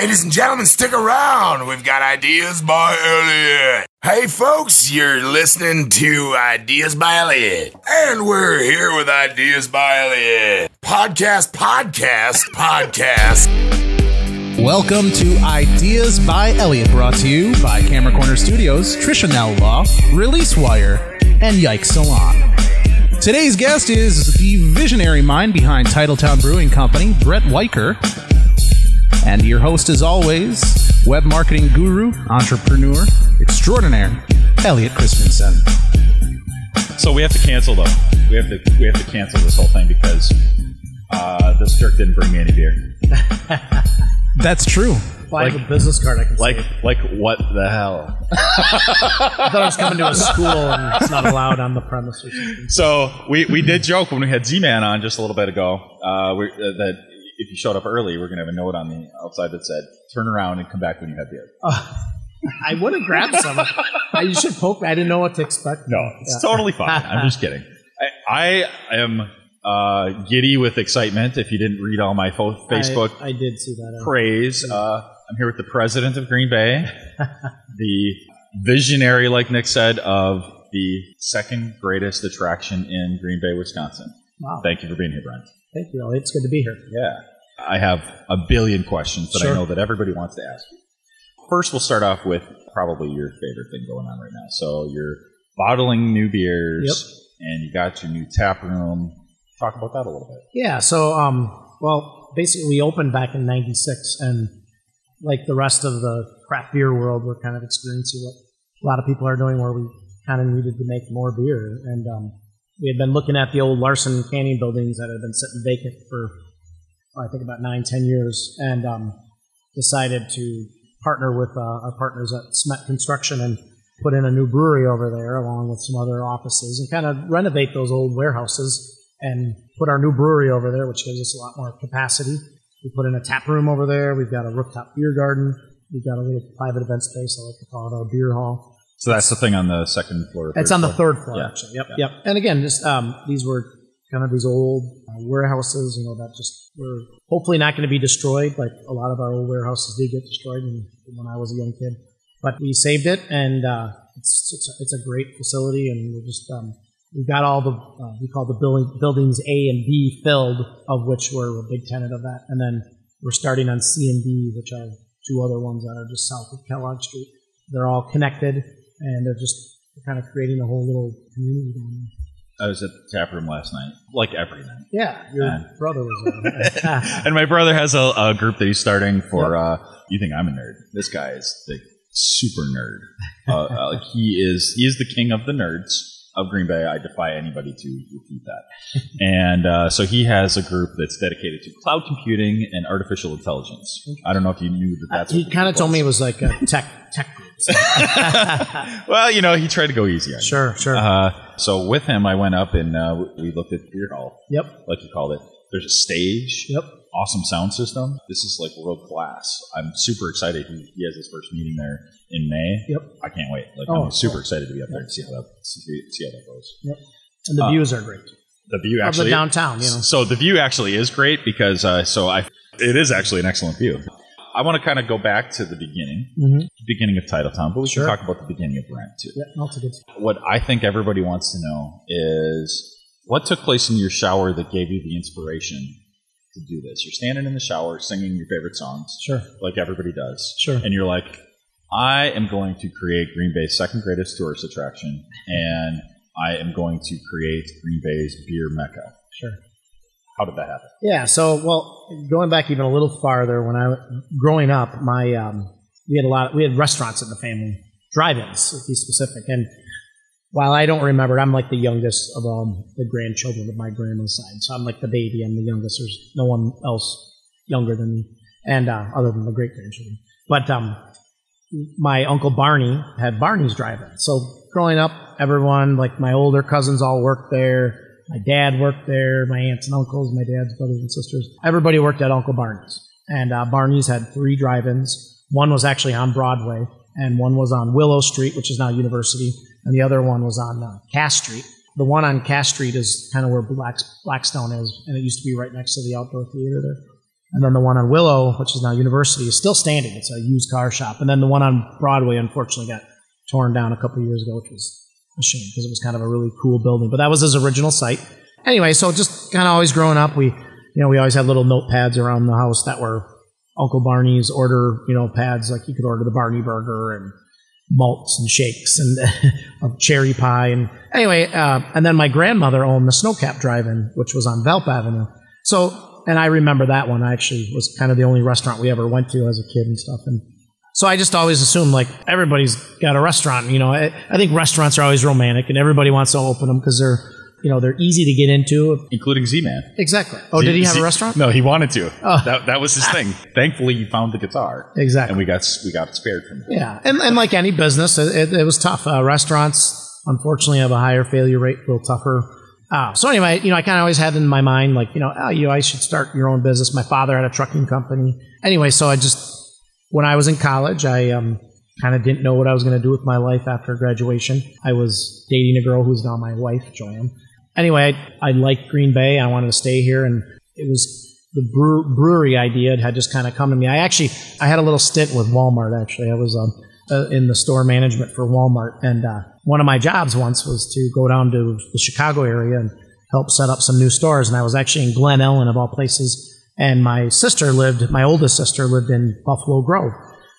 Ladies and gentlemen, stick around. We've got Ideas by Elliot. Hey, folks, you're listening to Ideas by Elliot. And we're here with Ideas by Elliot. Podcast, podcast, podcast. Welcome to Ideas by Elliot, brought to you by Camera Corner Studios, Trisha Nell Law, Release Wire, and Yike Salon. Today's guest is the visionary mind behind Titletown Brewing Company, Brent Weycker. And your host, as always, web marketing guru, entrepreneur extraordinaire, Elliot Christensen. So we have to cancel though. We have to we have to cancel this whole thing because uh, this jerk didn't bring me any beer. That's true. Well, I have a business card I can Like say. like what the hell? I thought I was coming to a school and it's not allowed on the premises. So we, we did joke when we had Z Man on just a little bit ago uh, we, uh, that if you showed up early, we're gonna have a note on the outside that said "Turn around and come back when you have beer." I would have grabbed some. I, you should poke me. I didn't know what to expect. No, it's Yeah. totally fine. I'm just kidding. I, I am uh, giddy with excitement. If you didn't read all my fo- Facebook I, I did see that. uh, praise. Uh, I'm here with the president of Green Bay, the visionary, like Nick said, of the second greatest attraction in Green Bay, Wisconsin. Wow. Thank you for being here, Brent. Thank you, It's good to be here. Yeah. I have a billion questions that I know that everybody wants to ask you. First, we'll start off with probably your favorite thing going on right now. So you're bottling new beers, and you got your new tap room. Talk about that a little bit. Yeah. So, um, well, basically, we opened back in '96, and like the rest of the craft beer world, we're kind of experiencing what a lot of people are doing, where we kind of needed to make more beer, and um, we had been looking at the old Larsen Canning buildings that had been sitting vacant for I think about nine, ten years, and um, decided to partner with uh, our partners at Smet Construction and put in a new brewery over there, along with some other offices, and kind of renovate those old warehouses and put our new brewery over there, which gives us a lot more capacity. We put in a tap room over there. We've got a rooftop beer garden. We've got a little private event space. I like to call it our beer hall. So that's the thing on the second floor. It's on the third floor, Yeah. actually. Yep, yep. And again, just um, these were kind of these old uh, warehouses, you know, that just were hopefully not going to be destroyed. Like a lot of our old warehouses did get destroyed when, when I was a young kid, but we saved it, and uh, it's it's a, it's a great facility, and we're just um, we've got all the uh, we call the building, buildings A and B filled, of which we're a big tenant of that, and then we're starting on C and D, which are two other ones that are just south of Kellogg Street. They're all connected, and they're just kind of creating a whole little community down there. I was at the tap room last night, like every night. Yeah, your Yeah. brother was there. And my brother has a, a group that he's starting for. Uh, you think I'm a nerd? This guy is the super nerd. Uh, uh, like he is. He is the king of the nerds of Green Bay. I defy anybody to refute that. and uh, so he has a group that's dedicated to cloud computing and artificial intelligence. I don't know if you knew that. That's he kind of told me it was like a tech tech group. well, you know, he tried to go easy. Sure, sure. Uh, so with him, I went up and uh, we looked at beer hall, yep, like you called it. There's a stage. yep. awesome sound system. This is like world class. I'm super excited. He, he has his first meeting there in May. Yep. I can't wait. Like Oh, I'm super cool. excited to be up there and see how that see, see how that goes. Yep. And the Uh, views are great The view of the actually. downtown. You know, So the view actually is great because uh, so I it is actually an excellent view. I want to kind of go back to the beginning, mm-hmm. beginning of Titletown, but we Sure. can talk about the beginning of Brent too. yeah, that's a good. What I think everybody wants to know is what took place in your shower that gave you the inspiration to do this. You're standing in the shower singing your favorite songs. Sure, like everybody does. Sure. And you're like, I am going to create Green Bay's second greatest tourist attraction, and I am going to create Green Bay's beer mecca. sure. How did that happen? Yeah. So, well, going back even a little farther, when I growing up, my um, we had a lot. Of, we had restaurants in the family, drive-ins to be specific. And while I don't remember, I'm like the youngest of um, the grandchildren of my grandma's side. So I'm like the baby. I'm the youngest. There's no one else younger than me, and uh, other than the great grandchildren. But um, my uncle Barney had Barney's drive-in. So growing up, everyone like my older cousins all worked there. My dad worked there. My aunts and uncles, my dad's brothers and sisters, everybody worked at Uncle Barney's. And uh, Barney's had three drive-ins. One was actually on Broadway, and one was on Willow Street, which is now University, and the other one was on uh, Cass Street. The one on Cass Street is kind of where Blacks, Blackstone is, and it used to be right next to the outdoor theater there. And then the one on Willow, which is now University, is still standing. It's a used car shop. And then the one on Broadway, unfortunately, got torn down a couple years ago, which was shame because it was kind of a really cool building. But that was his original site. Anyway, so just kind of always growing up, we, you know, we always had little notepads around the house that were Uncle Barney's order, you know, pads like you could order the Barney burger and malts and shakes and cherry pie and anyway, uh, and then my grandmother owned the Snowcap Drive-In, which was on Velp Avenue. So, and I remember that one. I actually was kind of the only restaurant we ever went to as a kid and stuff. And so I just always assume like everybody's got a restaurant. You know, I, I think restaurants are always romantic, and everybody wants to open them because they're you know they're easy to get into. including Z-Man. Exactly. Oh, did he have Z- a restaurant? No, he wanted to. Oh. That, that was his thing. Thankfully, he found the guitar. Exactly. And we got we got spared from it. Yeah, and, and like any business, it, it, it was tough. Uh, restaurants, unfortunately, have a higher failure rate, a little tougher. Uh, so anyway, you know, I kind of always had in my mind, like, you know, oh, you I should start your own business. My father had a trucking company. Anyway, so I just, when I was in college, I um, kind of didn't know what I was going to do with my life after graduation. I was dating a girl who's now my wife, Joanne. Anyway, I, I liked Green Bay. I wanted to stay here, and it was the brew, brewery idea had just kind of come to me. I actually I had a little stint with Walmart. Actually, I was um, uh, in the store management for Walmart, and uh, one of my jobs once was to go down to the Chicago area and help set up some new stores. And I was actually in Glen Ellyn of all places, and my sister lived. My oldest sister lived in Buffalo Grove,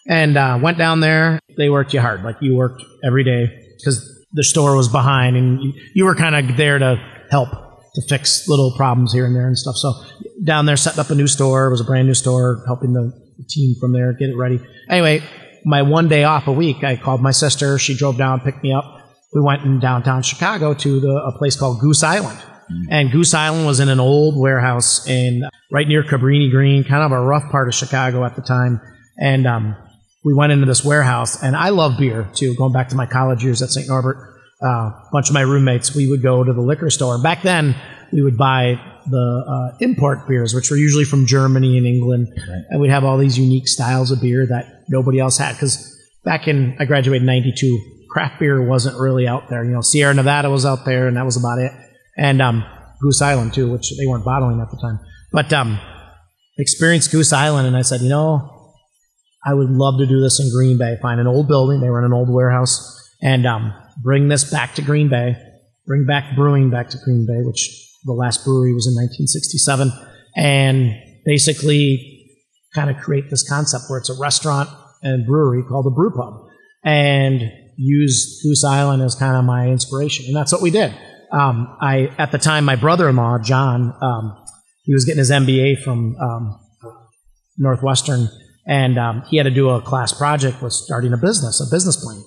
and uh, went down there. They worked you hard, like you worked every day because the store was behind, and you, you were kind of there to help to fix little problems here and there and stuff. So down there, setting up a new store. It was a brand new store, helping the team from there get it ready. Anyway, my one day off a week, I called my sister. She drove down, picked me up. We went in downtown Chicago to the, a place called Goose Island. And Goose Island was in an old warehouse in right near Cabrini Green, kind of a rough part of Chicago at the time. And um, we went into this warehouse, and I love beer too. Going back to my college years at St. Norbert, uh, a bunch of my roommates, we would go to the liquor store. And back then, we would buy the uh, import beers, which were usually from Germany and England, and we'd have all these unique styles of beer that nobody else had. Because back in I graduated in '92, craft beer wasn't really out there. You know, Sierra Nevada was out there, and that was about it. And um, Goose Island too, which they weren't bottling at the time. But um, experienced Goose Island, and I said, you know, I would love to do this in Green Bay. Find an old building. They were in an old warehouse, and um, bring this back to Green Bay. Bring back brewing back to Green Bay, which the last brewery was in 1967, and basically kind of create this concept where it's a restaurant and brewery called a brew pub, and use Goose Island as kind of my inspiration, and that's what we did. Um, I at the time, my brother-in-law John, um, he was getting his MBA from um, Northwestern, and um, he had to do a class project with starting a business, a business plan.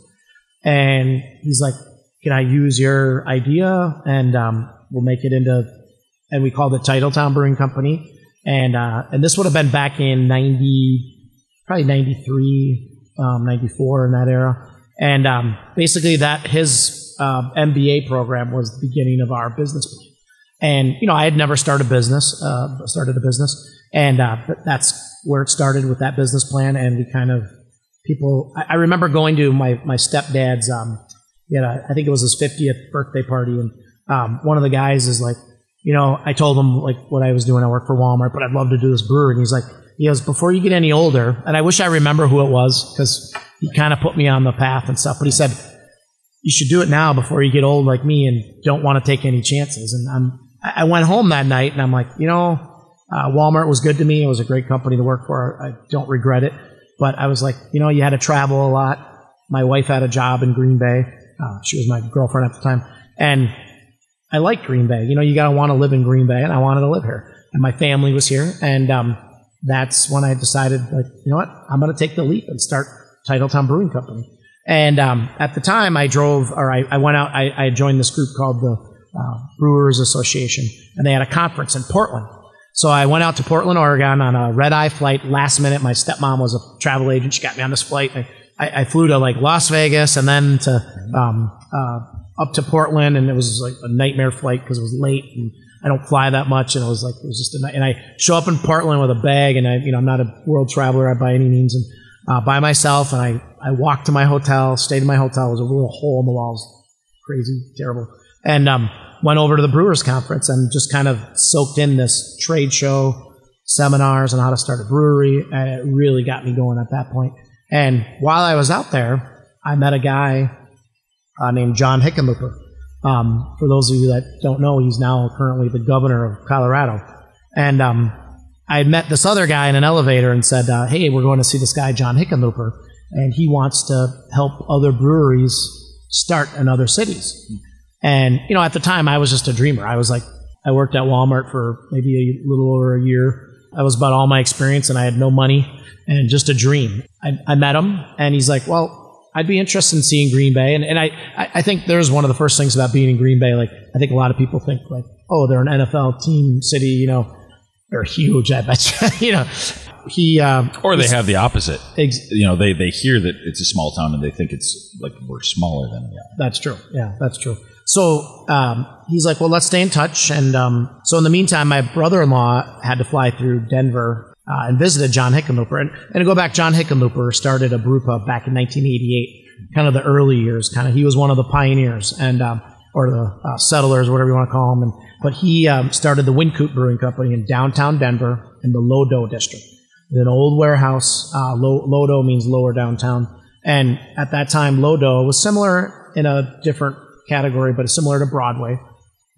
And he's like, "Can I use your idea and um, we'll make it into?" And we called it Titletown Brewing Company. And uh, and this would have been back in ninety, probably 93, um, 94 in that era. And basically, that his uh, MBA program was the beginning of our business plan. And you know, I had never started a business, uh, started a business, and uh, that's where it started with that business plan. And we kind of people. I, I remember going to my my stepdad's. Um, he had a, I think it was his 50th birthday party, and um, one of the guys is like, you know, I told him like what I was doing. I work for Walmart, but I'd love to do this brewery. And he's like, he goes, before you get any older, and I wish I remember who it was because he kind of put me on the path and stuff. But he said, you should do it now before you get old like me and don't want to take any chances. And I'm, I went home that night and I'm like, you know, uh, Walmart was good to me. It was a great company to work for. I don't regret it. But I was like, you know, you had to travel a lot. My wife had a job in Green Bay. Uh, she was my girlfriend at the time. And I like Green Bay. You know, you got to want to live in Green Bay, and I wanted to live here. And my family was here. And um, that's when I decided, like, you know what? I'm going to take the leap and start Titletown Brewing Company. And um, at the time, I drove, or I, I went out, I, I joined this group called the uh, Brewers Association, and they had a conference in Portland. So I went out to Portland, Oregon on a red eye flight last minute. My stepmom was a travel agent. She got me on this flight. I, I, flew to like Las Vegas and then to um, uh, up to Portland, and it was like a nightmare flight because it was late and I don't fly that much, and it was like it was just a night. And I show up in Portland with a bag, and I, you know, I'm not a world traveler by any means, and uh, by myself, and I I walked to my hotel, stayed in my hotel. It was a little hole in the walls, crazy, terrible, and um, went over to the Brewers Conference and just kind of soaked in this trade show, seminars on how to start a brewery, and it really got me going at that point. And while I was out there, I met a guy uh, named John Hickenlooper. Um, for those of you that don't know, he's now currently the governor of Colorado. And um, I met this other guy in an elevator and said, uh, "Hey, we're going to see this guy John Hickenlooper, and he wants to help other breweries start in other cities." And you know, at the time, I was just a dreamer. I was like, I worked at Walmart for maybe a little over a year. That was about all my experience, and I had no money and just a dream. I, I met him, and he's like, "Well, I'd be interested in seeing Green Bay. And, and I, I think there's one of the first things about being in Green Bay. Like, I think a lot of people think, like, oh, they're an NFL team city, you know, they're huge, I bet you. you know, he. Um, Or they have the opposite. ex- You know, they, they hear that it's a small town and they think it's like we're smaller than we are. That's true. Yeah, that's true. So um, he's like, well, let's stay in touch. And um, so in the meantime, my brother in law had to fly through Denver uh, and visited John Hickenlooper. And, and to go back, John Hickenlooper started a brew pub back in 1988, kind of the early years. Kind of, he was one of the pioneers and um, or the uh, settlers, whatever you want to call them. And, but he um, started the Wynkoop Brewing Company in downtown Denver in the Lodo district. In An old warehouse. Uh, Lo- Lodo means lower downtown. And at that time, Lodo was similar in a different category, but similar to Broadway.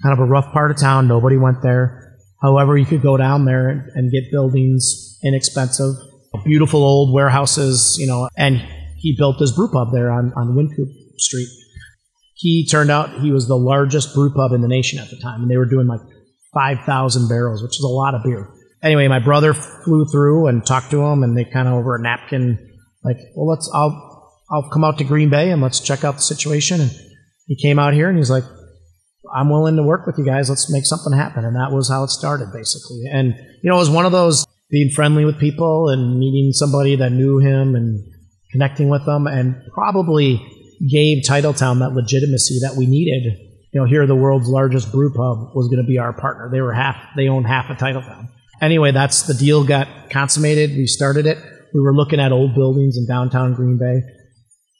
Kind of a rough part of town. Nobody went there. However, you could go down there and, and get buildings inexpensive, beautiful old warehouses, you know, and he built his brew pub there on, on Wynkoop Street. He turned out he was the largest brew pub in the nation at the time, and they were doing like 5,000 barrels, which is a lot of beer. Anyway, my brother flew through and talked to him, and they kind of over a napkin, like, well, let's, I'll, I'll come out to Green Bay and let's check out the situation. And he came out here and he's like, I'm willing to work with you guys. Let's make something happen. And that was how it started, basically. And, you know, it was one of those being friendly with people and meeting somebody that knew him and connecting with them and probably gave Titletown that legitimacy that we needed. You know, here the world's largest brew pub was going to be our partner. They were half, they owned half of Titletown. Anyway, that's the deal got consummated. We started it. We were looking at old buildings in downtown Green Bay.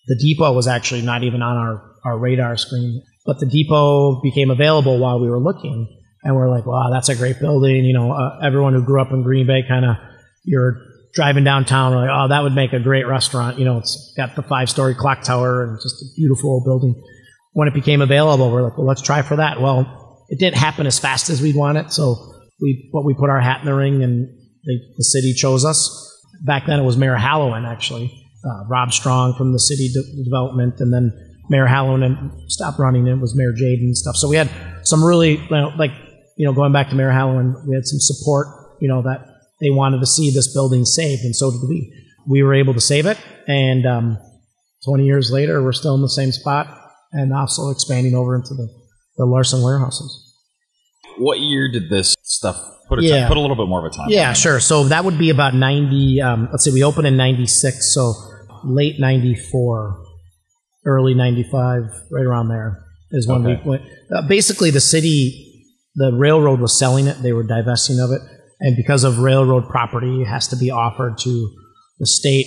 The depot was actually not even on our, our radar screen, but the depot became available while we were looking. And we're like, wow, that's a great building. You know, uh, everyone who grew up in Green Bay kind of, you're driving downtown, we're like, oh, that would make a great restaurant. You know, it's got the five story clock tower and just a beautiful old building. When it became available, we're like, well, let's try for that. Well, it didn't happen as fast as we'd want it. So we, but we put our hat in the ring and they, the city chose us. Back then it was Mayor Halloin, actually. Uh, Rob Strong from the city de- development, and then Mayor Halloin stopped running. And it was Mayor Jadin and stuff. So we had some really, you know, like, you know, going back to Mayor Halloin, we had some support, you know, that they wanted to see this building saved, and so did we. We were able to save it, and um, 20 years later, we're still in the same spot and also expanding over into the, the Larsen warehouses. What year did this stuff put a, Yeah. put a little bit more of a time? Yeah, sure. So that would be about 90. Um, let's see, we opened in 96, so late 94, early 95, right around there is when Okay. we went. Uh, basically, the city, the railroad was selling it, they were divesting of it. And because of railroad property, it has to be offered to the state,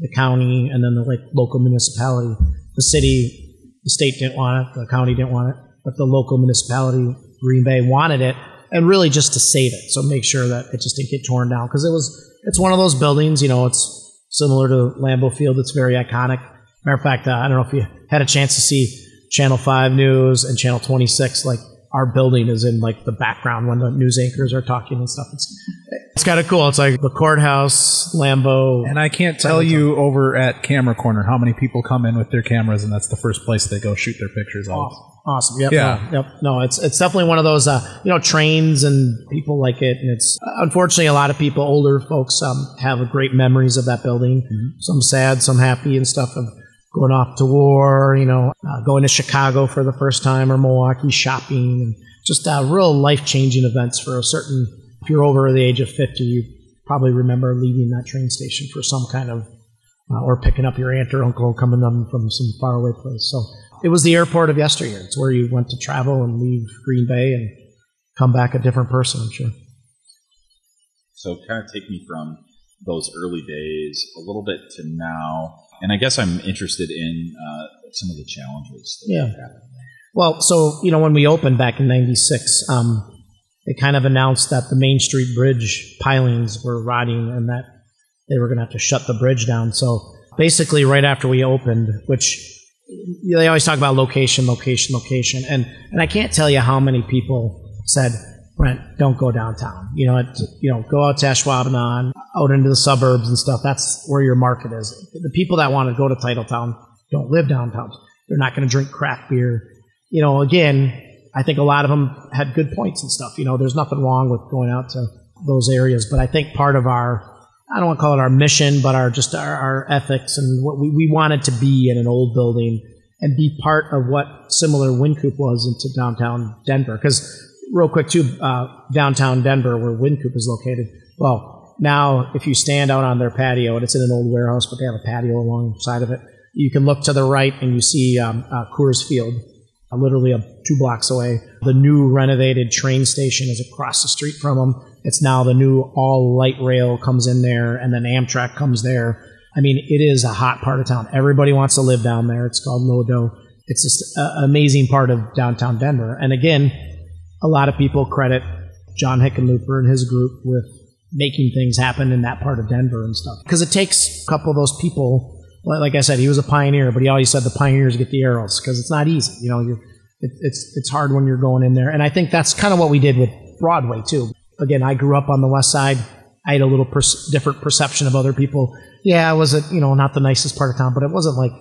the county, and then the like, local municipality. The city, the state didn't want it, the county didn't want it, but the local municipality, Green Bay, wanted it, and really just to save it. So make sure that it just didn't get torn down because it was it's one of those buildings. You know, it's similar to Lambeau Field. It's very iconic. Matter of fact, uh, I don't know if you had a chance to see Channel Five News and Channel Twenty Six. Like our building is in like the background when the news anchors are talking and stuff. It's it's kind of cool. It's like the courthouse, Lambeau, And I can't tell you over at Camera Corner how many people come in with their cameras, and that's the first place they go shoot their pictures of. Awesome. Yep. Yeah. no, Yep. No, it's it's definitely one of those uh, you know trains and people like it. And it's unfortunately a lot of people, older folks, um, have great memories of that building. Some sad, some happy, and stuff of going off to war. You know, uh, going to Chicago for the first time or Milwaukee shopping, and just uh, real life changing events for a certain. If you're over the age of fifty, you probably remember leaving that train station for some kind of uh, or picking up your aunt or uncle coming them from some faraway place. So it was the airport of yesteryear. It's where you went to travel and leave Green Bay and come back a different person. I'm sure. So kind of take me from those early days a little bit to now, and I guess I'm interested in uh, some of the challenges. Yeah. Well, so you know when we opened back in '96, um, they kind of announced that the Main Street Bridge pilings were rotting and that they were going to have to shut the bridge down. So basically, right after we opened, which they always talk about location, location, location, and and I can't tell you how many people said, Brent, don't go downtown. You know, it, you know, go out to Ashwaubenon, out into the suburbs and stuff. That's where your market is. The people that want to go to Titletown don't live downtown. They're not going to drink craft beer. You know, again, I think a lot of them had good points and stuff. You know, there's nothing wrong with going out to those areas, but I think part of our I don't want to call it our mission, but our just our, our ethics and what we, we wanted to be in an old building and be part of what similar Wynkoop was into downtown Denver. Because real quick too, uh, downtown Denver, where Wynkoop is located. Well, now if you stand out on their patio, and it's in an old warehouse, but they have a patio alongside of it, you can look to the right and you see um, uh, Coors Field, uh, literally a, two blocks away. The new renovated train station is across the street from them. It's now the new all light rail comes in there, and then Amtrak comes there. I mean, it is a hot part of town. Everybody wants to live down there. It's called Lodo. It's just an amazing part of downtown Denver. And again, a lot of people credit John Hickenlooper and his group with making things happen in that part of Denver and stuff. Because it takes a couple of those people. Like I said, he was a pioneer, but he always said the pioneers get the arrows because it's not easy. You know, it, it's it's hard when you're going in there. And I think that's kind of what we did with Broadway too. Again, I grew up on the west side. I had a little per- different perception of other people. Yeah, it was a, you know not the nicest part of town, but it wasn't like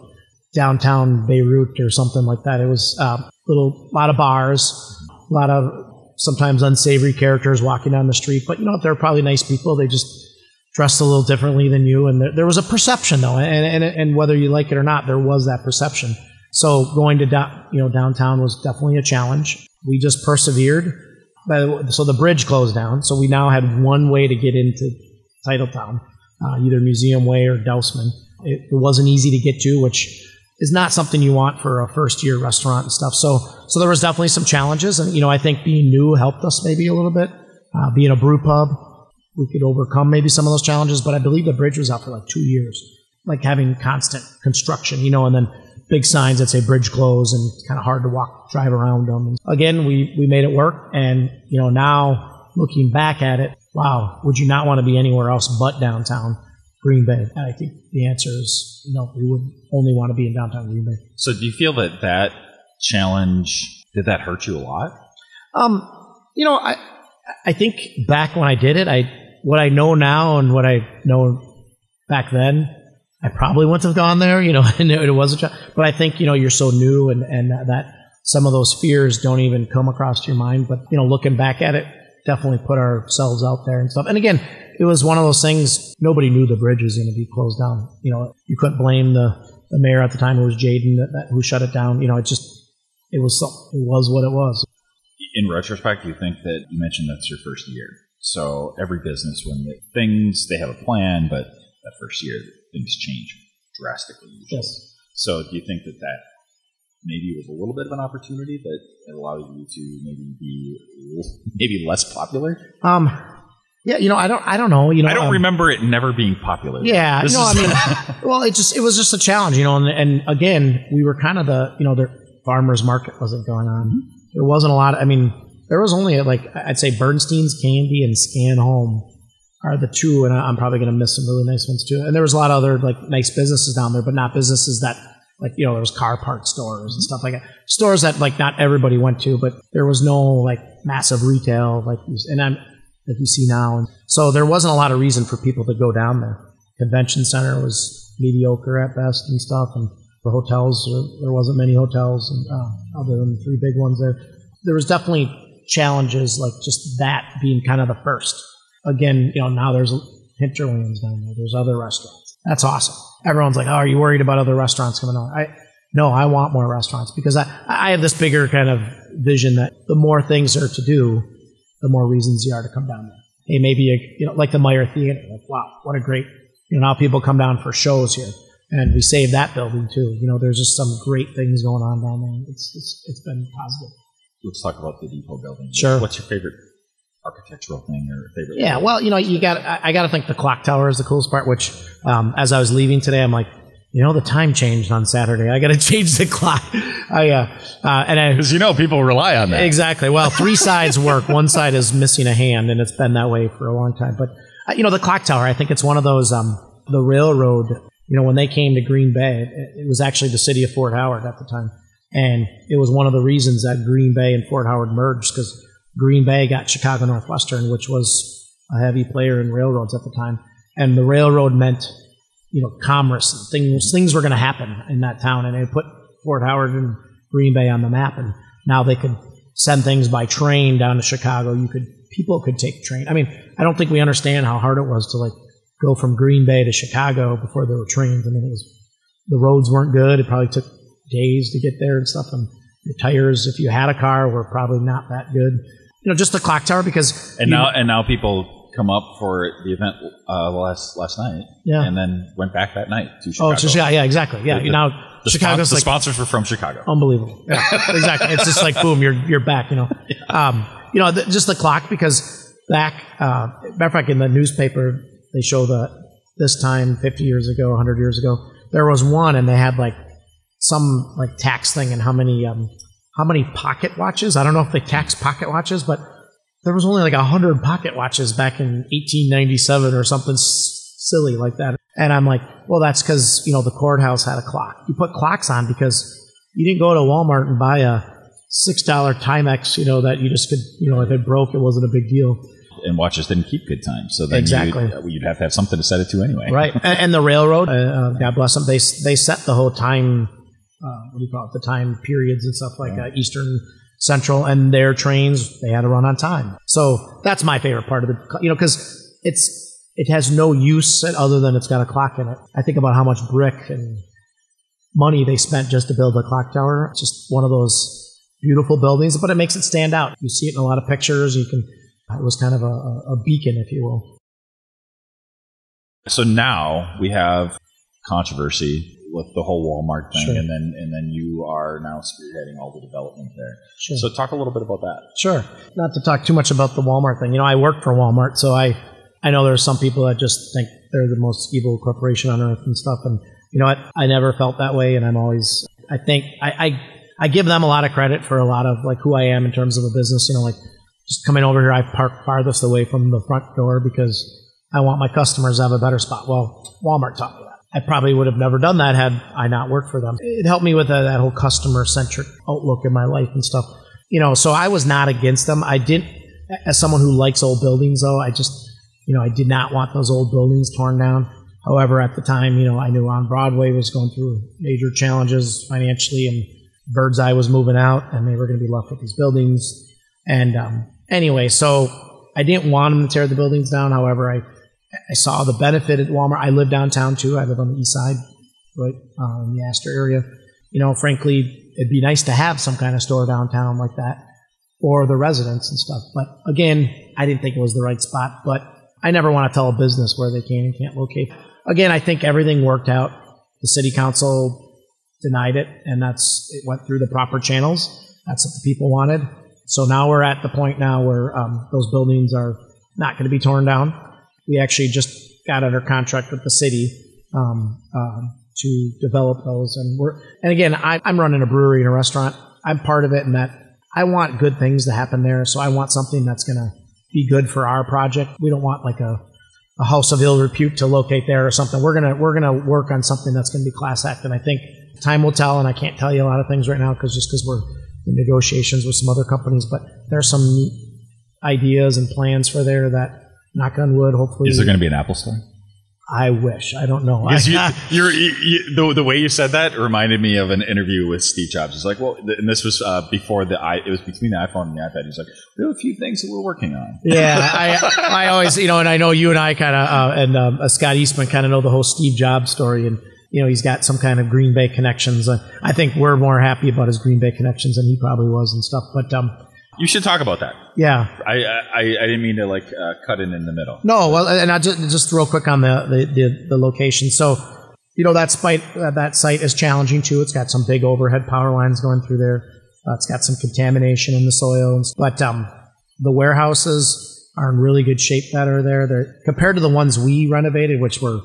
downtown Beirut or something like that. It was a uh, little lot of bars, a lot of sometimes unsavory characters walking down the street. But you know, they're probably nice people. They just dressed a little differently than you, and there, there was a perception though, and, and and whether you like it or not, there was that perception. So going to da- you know downtown was definitely a challenge. We just persevered. So the bridge closed down, so we now had one way to get into Titletown, uh, either Museum Way or Dousman. It, it wasn't easy to get to, which is not something you want for a first year restaurant and stuff. So, so there was definitely some challenges, and you know, I think being new helped us maybe a little bit. Uh, being a brew pub, we could overcome maybe some of those challenges. But I believe the bridge was out for like two years, like having constant construction, you know, and then big signs that say bridge closed and kind of hard to walk, drive around them. Again, we we made it work, and you know, now looking back at it, wow, would you not want to be anywhere else but downtown? Green Bay? I think the answer is no. We would only want to be in downtown Green Bay. So, do you feel that that challenge did that hurt you a lot? Um, you know, I I think back when I did it, I what I know now and what I know back then, I probably wouldn't have gone there. You know, and it was a challenge. But I think you know you're so new and and that some of those fears don't even come across your mind. But you know, looking back at it, definitely put ourselves out there and stuff. And again, it was one of those things. Nobody knew the bridge was going to be closed down. You know, you couldn't blame the, the mayor at the time. It was Jadin that, that, who shut it down. You know, it just it was it was what it was. In retrospect, you think that you mentioned that's your first year? So every business, when they, things they have a plan, but that first year things change drastically. Usually. Yes. So do you think that that maybe it was a little bit of an opportunity that allowed you to maybe be maybe less popular? Um, yeah, you know, I don't, I don't know. You know, I don't um, remember it never being popular. Yeah, This no, I mean, well, it just, it was just a challenge, you know, and, and again, we were kind of the, you know, the farmers market wasn't going on. There wasn't a lot. I mean, there was only like I'd say Beerntsen's Candy and Scan Home are the two, and I- I'm probably going to miss some really nice ones too. And there was a lot of other like nice businesses down there, but not businesses that like you know there was car part stores and stuff like that. Stores that like not everybody went to, but there was no like massive retail like and I'm like you see now, and so there wasn't a lot of reason for people to go down there. Convention center was mediocre at best and stuff, and the hotels there- there wasn't many hotels, and uh, other than the three big ones there, there was definitely challenges like just that being kind of the first. Again, you know now there's Hinterlands down there. There's other restaurants. That's awesome. Everyone's like, "Oh, are you worried about other restaurants coming on?" I no, I want more restaurants because I I have this bigger kind of vision that the more things are to do, the more reasons you are to come down there. Hey, maybe a, you know like the Meyer Theater. Like, wow, what a great you know now people come down for shows here, and we save that building too. You know, there's just some great things going on down there. It's it's, it's been positive. Let's talk about the depot building. Sure. What's your favorite architectural thing or favorite? Yeah, well, you know, you got I, I got to think the clock tower is the coolest part. Which, um, as I was leaving today, I'm like, you know, the time changed on Saturday. I got to change the clock. I uh, uh, and I Because you know people rely on that. Exactly. Well, three sides work. One side is missing a hand, and it's been that way for a long time. But uh, you know, the clock tower. I think it's one of those. Um, the railroad. You know, when they came to Green Bay, it, it was actually the city of Fort Howard at the time, and it was one of the reasons that Green Bay and Fort Howard merged because Green Bay got Chicago Northwestern, which was a heavy player in railroads at the time, and the railroad meant you know commerce and things. Things were going to happen in that town, and they put Fort Howard and Green Bay on the map, and now they could send things by train down to Chicago. You could people could take train. I mean, I don't think we understand how hard it was to like go from Green Bay to Chicago before there were trains. I mean, it was the roads weren't good. It probably took days to get there and stuff. And your tires, if you had a car, were probably not that good. You know, just the clock tower because And you- now and now people come up for the event uh, last last night. Yeah. And then went back that night to Chicago. oh, it's just, yeah, yeah, exactly, yeah. The- now The, spon- Chicago's the like sponsors were from Chicago. unbelievable. Yeah, exactly. It's just like boom, you're you're back. You know, um, you know, th- just the clock because back. Uh, matter of fact, in the newspaper they show the this time 50 years ago, 100 years ago, there was one, and they had like some like tax thing and how many um, how many pocket watches. I don't know if they tax pocket watches, but there was only like hundred pocket watches back in 1897 or something s- silly like that. And I'm like, well, that's because you know the courthouse had a clock. You put clocks on because you didn't go to Walmart and buy a six dollar Timex. You know that you just could, you know, if it broke, it wasn't a big deal. and watches didn't keep good time. So then Exactly. you'd, you'd have to have something to set it to anyway. right? and, and the railroad, uh, uh, God bless them, they they set the whole time. Uh, what do you call it? The time periods and stuff like uh, Eastern Central, and their trains they had to run on time. So that's my favorite part of the, you know, because it's it has no use other than it's got a clock in it. I think about how much brick and money they spent just to build the clock tower. It's just one of those beautiful buildings, but it makes it stand out. You see it in a lot of pictures. You can. It was kind of a, a a beacon, if you will. So now we have controversy with the whole Walmart thing, Sure. and then and then you are now spearheading all the development there. Sure. So talk a little bit about that. Sure. Not to talk too much about the Walmart thing. You know, I work for Walmart, so I I know there's some people that just think they're the most evil corporation on earth and stuff. And you know what? I never felt that way, and I'm always. I think I, I I give them a lot of credit for a lot of like who I am in terms of a business. You know, like just coming over here, I park farthest away from the front door because I want my customers to have a better spot. Well, Walmart taught. I probably would have never done that had I not worked for them. It helped me with that, that whole customer centric outlook in my life and stuff. You know, so I was not against them. I didn't, as someone who likes old buildings though, I just, you know, I did not want those old buildings torn down. However, at the time, you know, I knew on Broadway was going through major challenges financially and Birdseye was moving out and they were going to be left with these buildings. And um, anyway, so I didn't want them to tear the buildings down. However, I I saw the benefit at Walmart. I live downtown too. I live on the east side, right uh, in the Astor area. You know, frankly, it'd be nice to have some kind of store downtown like that for the residents and stuff. But again, I didn't think it was the right spot. But I never want to tell a business where they can and can't locate. Again, I think everything worked out. The city council denied it, and that's it went through the proper channels. That's what the people wanted. So now we're at the point now where um, those buildings are not going to be torn down. We actually just got under contract with the city um, um, to develop those, and we're and again, I, I'm running a brewery and a restaurant. I'm part of it, and that I want good things to happen there. So I want something that's going to be good for our project. We don't want like a a house of ill repute to locate there or something. We're gonna we're gonna work on something that's going to be class act, and I think time will tell. And I can't tell you a lot of things right now because just because we're in negotiations with some other companies, but there's some neat ideas and plans for there that, knock on wood, hopefully. Is there going to be an Apple Store? I wish. I don't know. Because you, you're, you, you, the, the way you said that reminded me of an interview with Steve Jobs. He's like, well, th- and this was uh, before the i. It was between the iPhone and the iPad. He's like, there are a few things that we're working on. yeah, I, I always, you know, and I know you and I kind of, uh, and um, uh, Scott Eastman kind of know the whole Steve Jobs story, and you know, he's got some kind of Green Bay connections. Uh, I think we're more happy about his Green Bay connections than he probably was and stuff. But um, You should talk about that. yeah, I, I, I didn't mean to like uh, cut in in the middle. No, well, and I just just real quick on the the, the, the location. So, you know, that site uh, that site is challenging too. It's got some big overhead power lines going through there. Uh, it's got some contamination in the soil, and s- but um, the warehouses are in really good shape that are there. They're compared to the ones we renovated, which were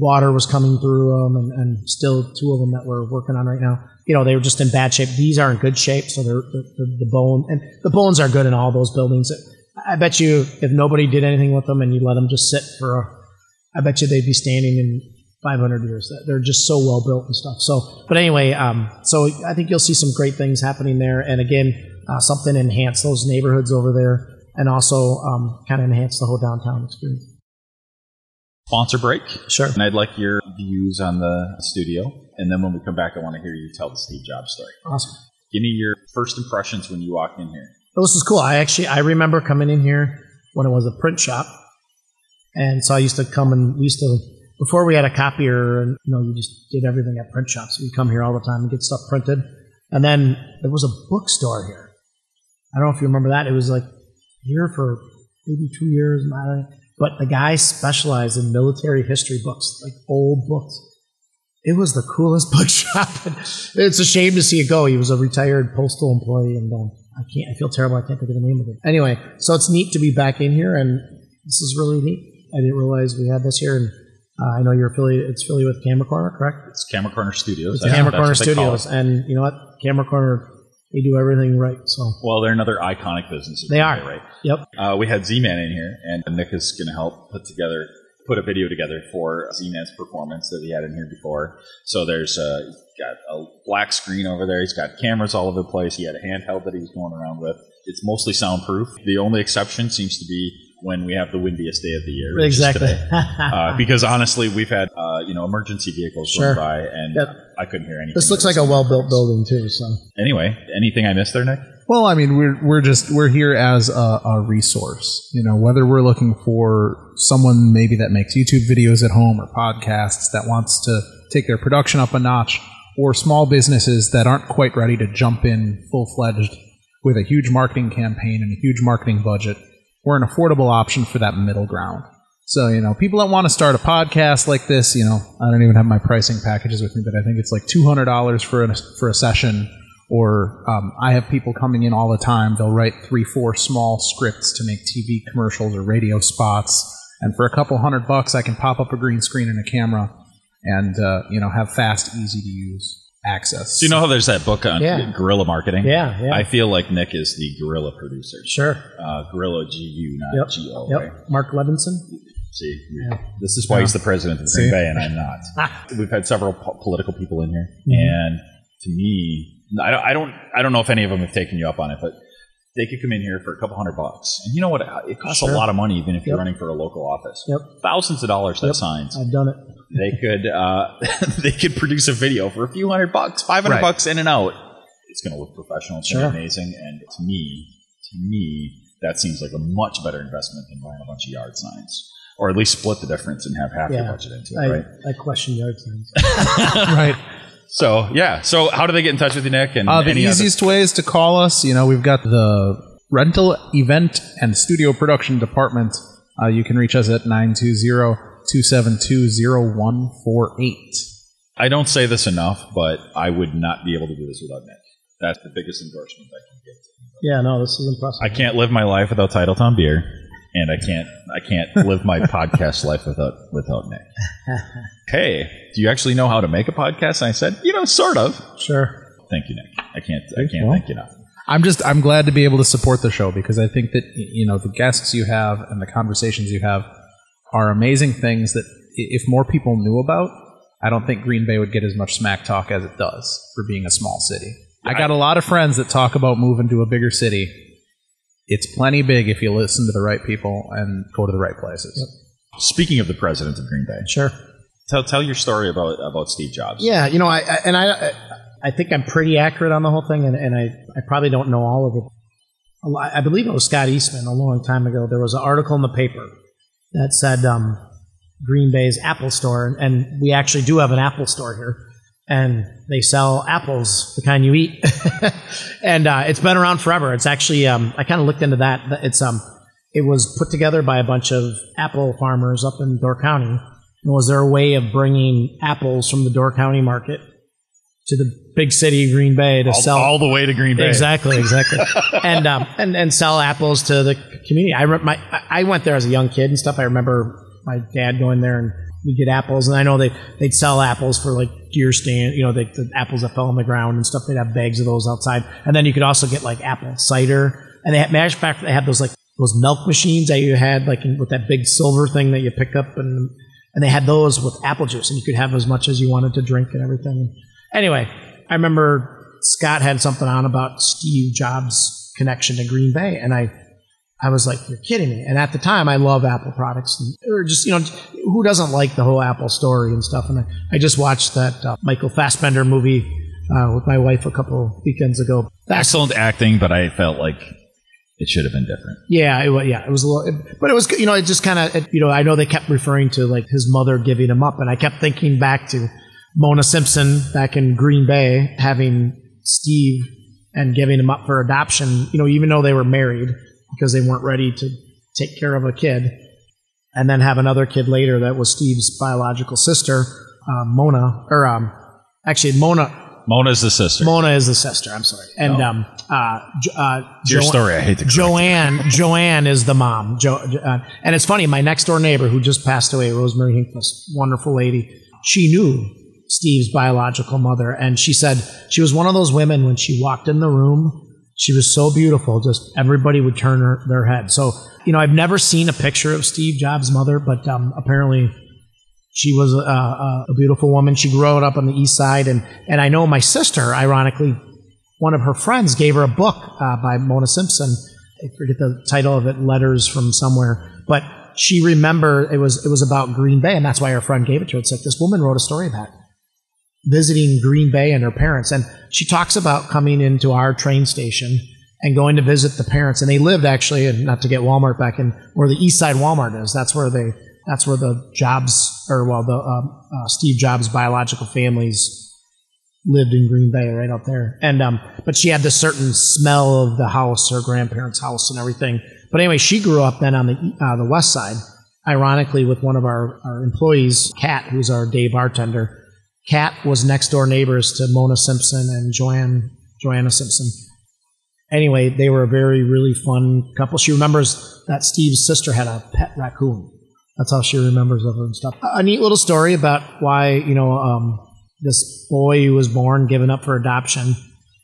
water was coming through them, and, and still two of them that we're working on right now. You know, they were just in bad shape. These are in good shape, so they're the, the, bone and the bones are good in all those buildings. I bet you if nobody did anything with them and you let them just sit for a, I bet you they'd be standing in 500 years. They're just so well built and stuff. So, but anyway, um, so I think you'll see some great things happening there. And again, uh, something enhance those neighborhoods over there and also um, kind of enhance the whole downtown experience. Sponsor break. Sure. And I'd like your views on the studio. And then when we come back, I want to hear you tell the Steve Jobs story. Awesome. Give me your first impressions when you walk in here. Well, this is cool. I actually I remember coming in here when it was a print shop, and so I used to come and we used to before we had a copier and you know you just did everything at print shops. You come here all the time and get stuff printed, and then there was a bookstore here. I don't know if you remember that. It was like here for maybe two years, I don't know. But the guy specialized in military history books, like old books. It was the coolest bookshop. it's a shame to see it go. He was a retired postal employee, and um, I can't. I feel terrible. I can't think of the name of it. Anyway, so it's neat to be back in here, and this is really neat. I didn't realize we had this here, and uh, I know you're affiliated. It's affiliated with Camera Corner, correct? It's Camera Corner Studios. It's Camera Corner what they call Studios, it. and you know what? Camera Corner, they do everything right. So Well, they're another iconic business. They are. Right? yep, Uh, we had Z-Man in here, and Nick is going to help put together, put a video together for Z-Man's performance that he had in here before. So there's uh, he's got a black screen over there. He's got cameras all over the place. He had a handheld that he was going around with. It's mostly soundproof. The only exception seems to be when we have the windiest day of the year. exactly. today. Uh, because honestly, we've had uh, you know emergency vehicles Sure. going by, and Yep. I couldn't hear anything. this looks like a well-built building too. So Anyway, anything I missed there, Nick? Well, I mean, we're we're just we're here as a, a resource. You know, whether we're looking for someone maybe that makes YouTube videos at home or podcasts that wants to take their production up a notch, or small businesses that aren't quite ready to jump in full fledged with a huge marketing campaign and a huge marketing budget, we're an affordable option for that middle ground. So, you know, people that want to start a podcast like this, you know, I don't even have my pricing packages with me, but I think it's like $200 for a, for a session. Or um, I have people coming in all the time. They'll write three, four small scripts to make TV commercials or radio spots. And for a couple hundred bucks, I can pop up a green screen and a camera and, uh, you know, have fast, easy to use access. Do you know how there's that book on Yeah. guerrilla marketing? yeah, yeah, I feel like Nick is the guerrilla producer. sure. Uh, guerrilla G U, not Yep. G O. Yep. Right? Mark Levinson. See, this is why he's the president of See? Green Bay, and I'm not. Ah. We've had several po- political people in here, Mhm. and to me, I don't, I don't, I don't know if any of them have taken you up on it, but they could come in here for a couple hundred bucks, and you know what? It costs Sure. a lot of money, even if you're running for a local office. Yep. Thousands of dollars. That Yep. signs. I've done it. They could, uh, they could produce a video for a few hundred bucks, five hundred Right. bucks in and out. It's going to look professional. It's going Sure. to be amazing, and to me, to me, that seems like a much better investment than buying a bunch of yard signs, or at least split the difference and have half your budget into it, I, right? I question yard signs. right. So yeah. So how do they get in touch with you, Nick? And Uh, the any other- easiest way is to call us. You know, we've got the rental, event, and studio production department. Uh, you can reach us at 920-272-0148. I don't say this enough, but I would not be able to do this without Nick. That's the biggest endorsement I can get. Yeah, no, this is impressive. I can't live my life without Title Titletown beer, and I can't I can't live my podcast life without without Nick. hey, do you actually know how to make a podcast? And I said, you know, sort of. sure. Thank you, Nick. I can't I can't Well. thank you enough. I'm just I'm glad to be able to support the show because I think that you know the guests you have and the conversations you have are amazing things that if more people knew about, I don't think Green Bay would get as much smack talk as it does for being a small city. I got a lot of friends that talk about moving to a bigger city. It's plenty big if you listen to the right people and go to the right places. Speaking of the president of Green Bay, Sure. tell tell your story about about Steve Jobs. Yeah, you know, I, I and I, I think I'm pretty accurate on the whole thing, and, and I, I probably don't know all of it. I believe it was Scott Eastman a long time ago. There was an article in the paper that said um, Green Bay's Apple Store, and, we actually do have an Apple Store here, and they sell apples, the kind you eat, and uh, it's been around forever. It's actually um, I kind of looked into that. It's um, it was put together by a bunch of apple farmers up in Door County. And was their way of bringing apples from the Door County market to the big city of Green Bay to all, sell all the way to Green Bay. exactly, exactly, and um, and and sell apples to the community. I re- my I- I went there as a young kid and stuff. I remember my dad going there and we get apples, and I know they they'd sell apples for like deer stand, you know, the, the apples that fell on the ground and stuff. They'd have bags of those outside, and then you could also get like apple cider. And they had, matter of fact, they had those like those milk machines that you had like in, with that big silver thing that you pick up, and and they had those with apple juice, and you could have as much as you wanted to drink and everything. Anyway, I remember Scott had something on about Steve Jobs' connection to Green Bay, and I I was like, you're kidding me. And at the time, I love Apple products, and, or just you know, who doesn't like the whole Apple story and stuff. And I, I just watched that uh, Michael Fassbender movie uh, with my wife a couple weekends ago. That's, Excellent acting, but I felt like it should have been different. yeah, it, wa- yeah, it was a little, it- but it was you know, it just kind of you know, I know they kept referring to like his mother giving him up, and I kept thinking back to Mona Simpson back in Green Bay having Steve and giving him up for adoption. You know, even though they were married because they weren't ready to take care of a kid, and then have another kid later that was Steve's biological sister, uh, Mona, or um, actually Mona. Mona is the sister. Mona is the sister. I'm sorry, and um, uh, Jo- uh, your Jo- story. I hate to. Joanne, Joanne is the mom. Jo, uh, and it's funny, my next door neighbor who just passed away, Rosemary Hinkfist, wonderful lady, she knew Steve's biological mother. And she said she was one of those women when she walked in the room, she was so beautiful, just everybody would turn her, their head. So, you know, I've never seen a picture of Steve Jobs' mother, but um, apparently she was a, a, a beautiful woman. She grew up on the east side. And, and I know my sister, ironically, one of her friends gave her a book uh, by Mona Simpson. I forget the title of it, Letters from Somewhere. But she remembered it was it was about Green Bay, and that's why her friend gave it to her. It's like this woman wrote a story about visiting Green Bay and her parents, and she talks about coming into our train station and going to visit the parents. And they lived actually, and not to get Walmart back in where the East Side Walmart is. That's where they that's where the Jobs or well the um, uh, Steve Jobs biological families lived in Green Bay, right out there. And um, but she had this certain smell of the house, her grandparents' house, and everything. But anyway, she grew up then on the uh, the west side. Ironically, with one of our, our employees, Kat, who's our day bartender. Kat was next door neighbors to Mona Simpson and Joanne Joanna Simpson. Anyway, they were a very really fun couple. She remembers that Steve's sister had a pet raccoon. That's how she remembers of her and stuff. A neat little story about why you know um, this boy who was born given up for adoption.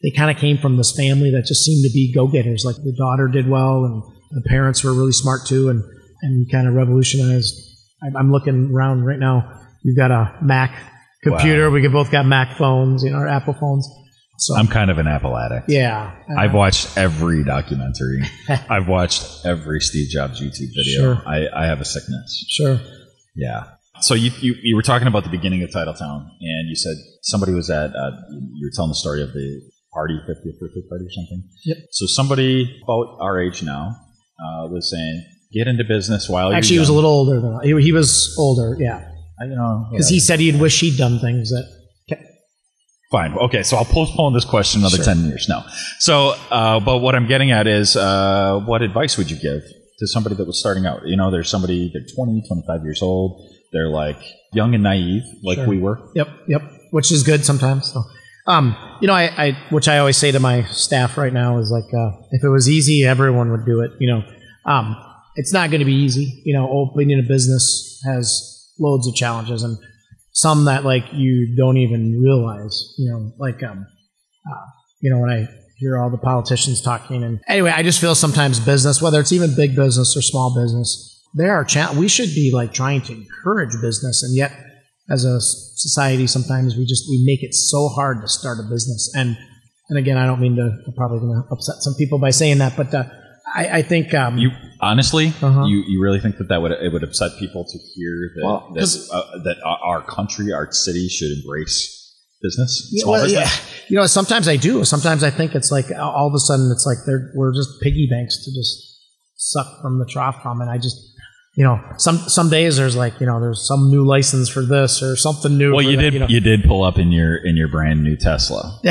They kind of came from this family that just seemed to be go-getters. Like the daughter did well, and the parents were really smart too, and and kind of revolutionized. I'm looking around right now. You've got a Mac computer. We both got Mac phones, you know, or Apple phones. So I'm kind of an Apple addict. yeah, I've watched every documentary. I've watched every Steve Jobs YouTube video. Sure. I, I have a sickness. sure. Yeah. So you, you you were talking about the beginning of Titletown, and you said somebody was at uh, you were telling the story of the party, 50th birthday party or something. Yep. So somebody about our age now uh, was saying, "Get into business while you're Actually, he was a little older than he, he was older. Yeah, I- you know because he said he'd wish he'd done things that. Okay. Fine. Okay, so I'll postpone this question another Sure. 10 years. No. So, uh, but what I'm getting at is uh, what advice would you give to somebody that was starting out? You know, there's somebody, they're 20, 25 years old. They're like young and naive, like Sure. we were. Yep, yep. Which is good sometimes. So, um, you know, I, I which I always say to my staff right now is like, uh, if it was easy, everyone would do it. You know, um, it's not going to be easy. You know, opening a business has loads of challenges and some that like you don't even realize. You know, like um, uh, you know when I hear all the politicians talking and anyway, I just feel sometimes business, whether it's even big business or small business, there are cha- we should be like trying to encourage business and yet as a society sometimes we just we make it so hard to start a business and and again i don't mean to i'm probably going to upset some people by saying that but uh, I, I think um, You honestly, Uh-huh. you, you really think that that would it would upset people to hear that Well, 'cause- that, uh, that our our country, our city, should embrace business, Yeah, well, business? yeah. You know, sometimes I do. Sometimes I think it's like all of a sudden it's like they're we're just piggy banks to just suck from the trough from, and I just you know some some days there's like you know there's some new license for this or something new. Well, for you that, did know. you did pull up in your in your brand new Tesla.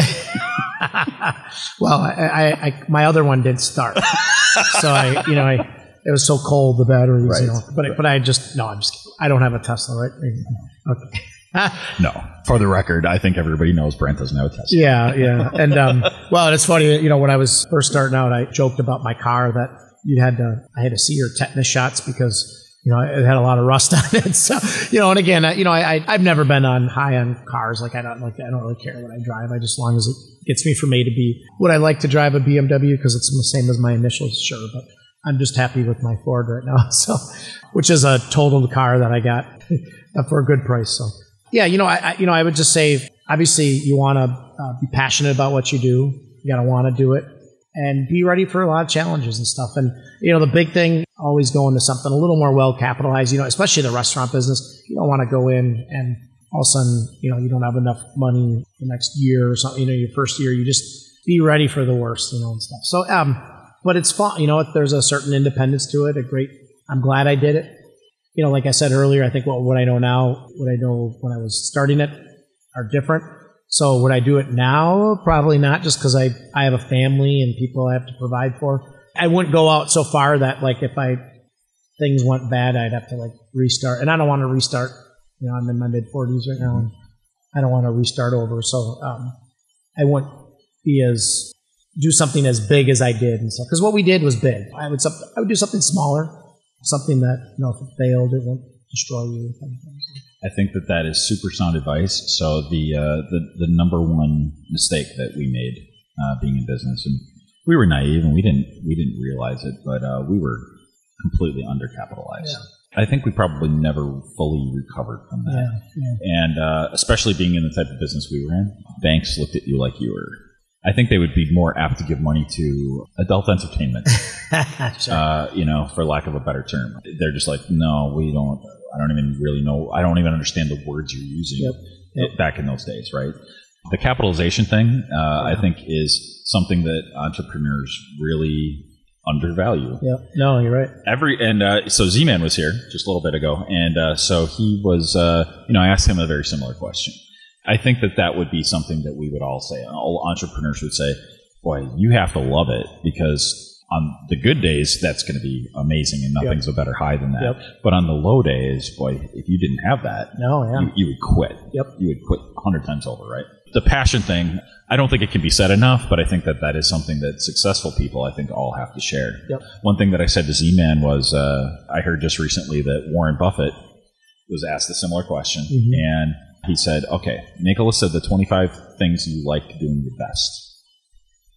well, I, I, I my other one did start, so I you know I it was so cold the batteries you Right. know but but I just no I'm just kidding. I don't have a Tesla right okay. No, for the record, I think everybody knows Brent doesn't have a Tesla. Yeah, yeah. And um, well, it's funny. You know, when I was first starting out, I joked about my car that you had to. I had to see your tetanus shots because you know, it had a lot of rust on it. So, you know, and again, I, you know, I, I, have never been on high on cars. Like I don't like, I don't really care what I drive. I just, as long as it gets me from A to B. Would I like to drive a BMW because it's the same as my initials? Sure. But I'm just happy with my Ford right now. So, which is a totaled car that I got for a good price. So, yeah, you know, I, I you know, I would just say, obviously you want to uh, be passionate about what you do. You got to want to do it and be ready for a lot of challenges and stuff. And, you know, the big thing, always go into something a little more well capitalized, you know, especially the restaurant business. You don't want to go in and all of a sudden, you know, you don't have enough money the next year or something, you know, your first year, you just be ready for the worst, you know, and stuff. So, um, but it's fun, you know, there's a certain independence to it, a great, I'm glad I did it. You know, like I said earlier, I think what, what I know now, what I know when I was starting it are different so would I do it now? Probably not, just because I I have a family and people I have to provide for. I wouldn't go out so far that like if I things went bad, I'd have to like restart, and I don't want to restart. You know, I'm in my mid 40s right now, and I don't want to restart over. So um, I wouldn't be as do something as big as I did and stuff. Because what we did was big. I would I would do something smaller, something that you know if it failed, it won't destroy you. I think that that is super sound advice. So the uh, the the number one mistake that we made uh, being in business, and we were naive and we didn't we didn't realize it, but uh, we were completely undercapitalized. Yeah. I think we probably never fully recovered from that, yeah, yeah. and uh, especially being in the type of business we were in, banks looked at you like you were. I think they would be more apt to give money to adult entertainment, sure. Uh, you know, for lack of a better term. They're just like, no, we don't I don't even really know. I don't even understand the words you're using yep. Yep. back in those days, right? The capitalization thing, uh, yeah. I think, is something that entrepreneurs really undervalue. Yeah, no, you're right. Every and uh, so Z-Man was here just a little bit ago, and uh, so he was. Uh, you know, I asked him a very similar question. I think that that would be something that we would all say. All entrepreneurs would say, "Boy, you have to love it because on the good days, that's going to be amazing, and nothing's yep. a better high than that. Yep. But on the low days, boy, if you didn't have that, no, yeah. you, you would quit. Yep, you would quit hundred times over, right? The passion thing, I don't think it can be said enough, but I think that that is something that successful people, I think, all have to share. Yep. One thing that I said to Z-Man was, uh, I heard just recently that Warren Buffett was asked a similar question, mm-hmm. and he said, "Okay, Nicholas said the 25 things you like doing the best."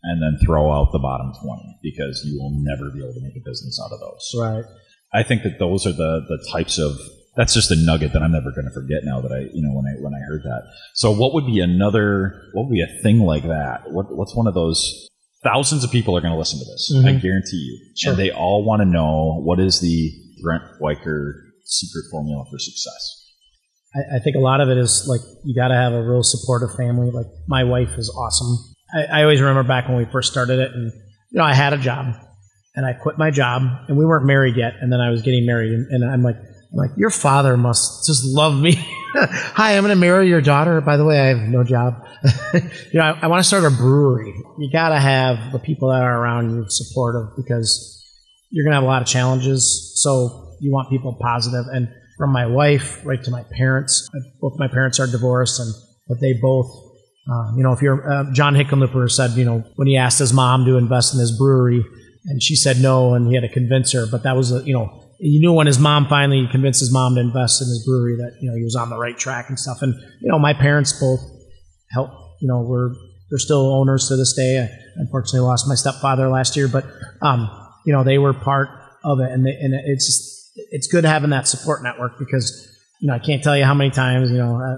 and then throw out the bottom 20 because you will never be able to make a business out of those. Right. I think that those are the, the types of that's just a nugget that I'm never going to forget now that I you know when I when I heard that. So what would be another what would be a thing like that? What what's one of those thousands of people are going to listen to this. Mm-hmm. I guarantee you. Sure. And they all want to know what is the Brent Weycker secret formula for success. I, I think a lot of it is like you got to have a real supportive family. Like my wife is awesome I, I always remember back when we first started it, and you know, I had a job, and I quit my job, and we weren't married yet, and then I was getting married, and, and I'm like, I'm like, your father must just love me. Hi, I'm going to marry your daughter. By the way, I have no job. you know, I, I want to start a brewery. You got to have the people that are around you supportive because you're going to have a lot of challenges. So you want people positive. And from my wife right to my parents, both my parents are divorced, and but they both uh, you know, if you're uh, John Hickenlooper said, you know, when he asked his mom to invest in his brewery, and she said no, and he had to convince her. But that was, a, you know, you knew when his mom finally convinced his mom to invest in his brewery that you know he was on the right track and stuff. And you know, my parents both helped. You know, we're they're still owners to this day. I unfortunately lost my stepfather last year, but um, you know, they were part of it, and they, and it's just it's good having that support network because you know I can't tell you how many times you know. Uh,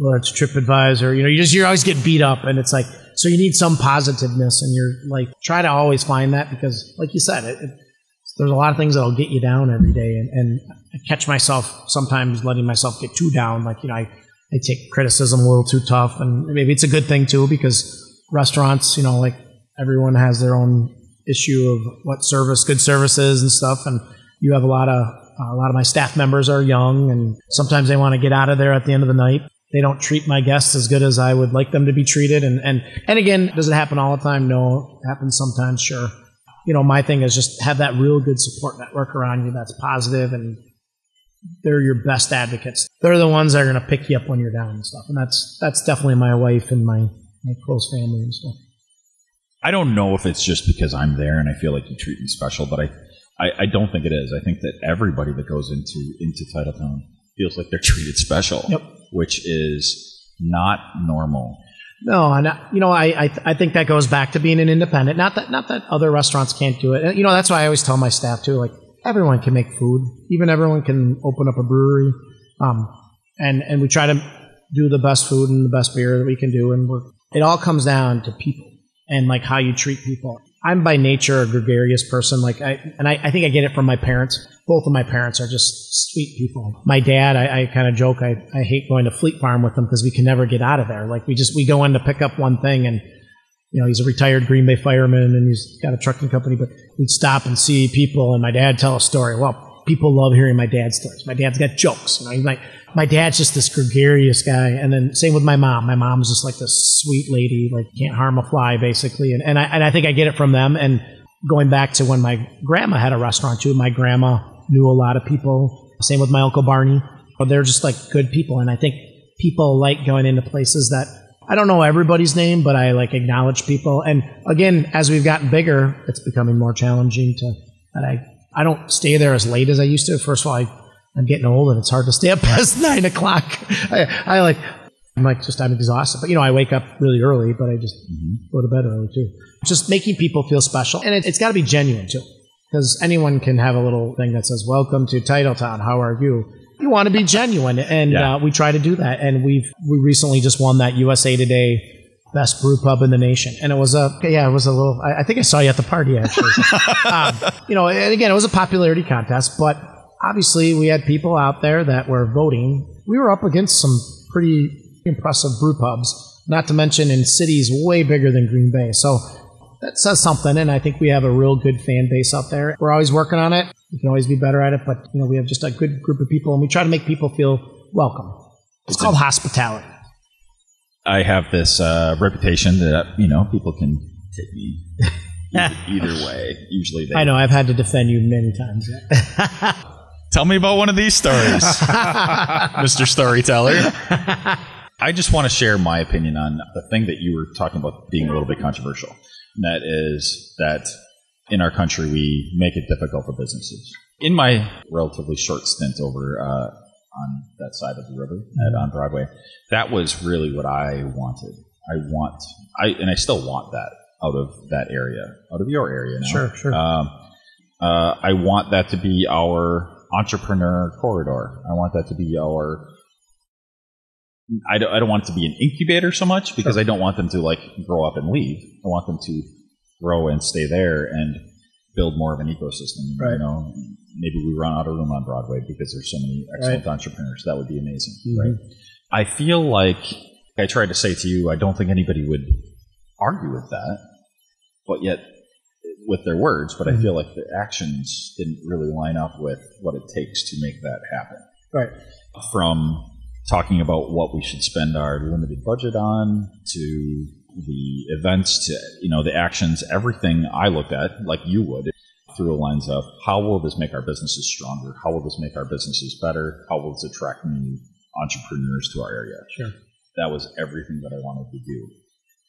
whether it's TripAdvisor, you know, you just you always get beat up, and it's like so you need some positiveness, and you're like try to always find that because, like you said, it, it, there's a lot of things that'll get you down every day, and, and I catch myself sometimes letting myself get too down, like you know, I I take criticism a little too tough, and maybe it's a good thing too because restaurants, you know, like everyone has their own issue of what service good service is and stuff, and you have a lot of a lot of my staff members are young, and sometimes they want to get out of there at the end of the night they don't treat my guests as good as I would like them to be treated. And, and, and again, does it happen all the time? No. It happens sometimes, sure. You know, my thing is just have that real good support network around you that's positive and they're your best advocates. They're the ones that are going to pick you up when you're down and stuff. And that's, that's definitely my wife and my, my close family and stuff. I don't know if it's just because I'm there and I feel like you treat me special, but I, I, I don't think it is. I think that everybody that goes into into Titletown feels like they're treated special, Yep. which is not normal. No, and I- you know, I, I I think that goes back to being an independent. Not that not that other restaurants can't do it. And, you know, that's why I always tell my staff too. Like everyone can make food. Even everyone can open up a brewery. Um, and and we try to do the best food and the best beer that we can do. And we're it all comes down to people and like how you treat people. I'm by nature a gregarious person. Like I and I, I think I get it from my parents. Both of my parents are just sweet people. My dad, I, I kind of joke, I, I hate going to Fleet Farm with him because we can never get out of there. Like we just we go in to pick up one thing and you know, he's a retired Green Bay fireman and he's got a trucking company, but we'd stop and see people and my dad tell a story. Well, people love hearing my dad's stories. My dad's got jokes. You know, he's like, my dad's just this gregarious guy. And then same with my mom. My mom's just like this sweet lady, like can't harm a fly basically. And, and I, and I think I get it from them. And going back to when my grandma had a restaurant too, my grandma knew a lot of people. Same with my uncle Barney. They're just like good people. And I think people like going into places that I don't know everybody's name, but I like acknowledge people. And again, as we've gotten bigger, it's becoming more challenging to. And I I don't stay there as late as I used to. First of all, I, I'm getting old and it's hard to stay up past nine o'clock. I, I like I'm like just I'm exhausted. But you know, I wake up really early, but I just go to bed early too. Just making people feel special, and it, it's got to be genuine too, because anyone can have a little thing that says "Welcome to Titletown. How are you?" You want to be genuine, and Yeah. uh, we try to do that. And we've we recently just won that USA Today best brew pub in the nation, and it was a yeah, it was a little. I, I think I saw you at the party actually. um, you know, and again, it was a popularity contest, but obviously we had people out there that were voting. We were up against some pretty impressive brew pubs, not to mention in cities way bigger than Green Bay. So that says something, and I think we have a real good fan base out there. We're always working on it. We can always be better at it, but you know, we have just a good group of people, and we try to make people feel welcome. It's called hospitality. I have this uh, reputation that you know people can take me either, either way. Usually, they I know I've had to defend you many times. Tell me about one of these stories, Mr. Storyteller. I just want to share my opinion on the thing that you were talking about being a little bit controversial. And that is that in our country, we make it difficult for businesses. In my relatively short stint over uh, on that side of the river on Broadway, that was really what I wanted. I want, I and I still want that out of that area, out of your area now. Sure, sure. Um, uh, I want that to be our entrepreneur corridor. I want that to be our. I don't, I don't want it to be an incubator so much because I don't want them to like grow up and leave. I want them to grow and stay there and build more of an ecosystem. Right. You know, maybe we run out of room on Broadway because there's so many excellent entrepreneurs. That would be amazing, Mhm. right? I feel like I tried to say to you, I don't think anybody would argue with that, but yet with their words, but I mm-hmm. feel like the actions didn't really line up with what it takes to make that happen. Right. From talking about what we should spend our limited budget on to the events to you know the actions, everything I looked at, like you would, through a lens of how will this make our businesses stronger? How will this make our businesses better? How will this attract new entrepreneurs to our area? Sure. That was everything that I wanted to do.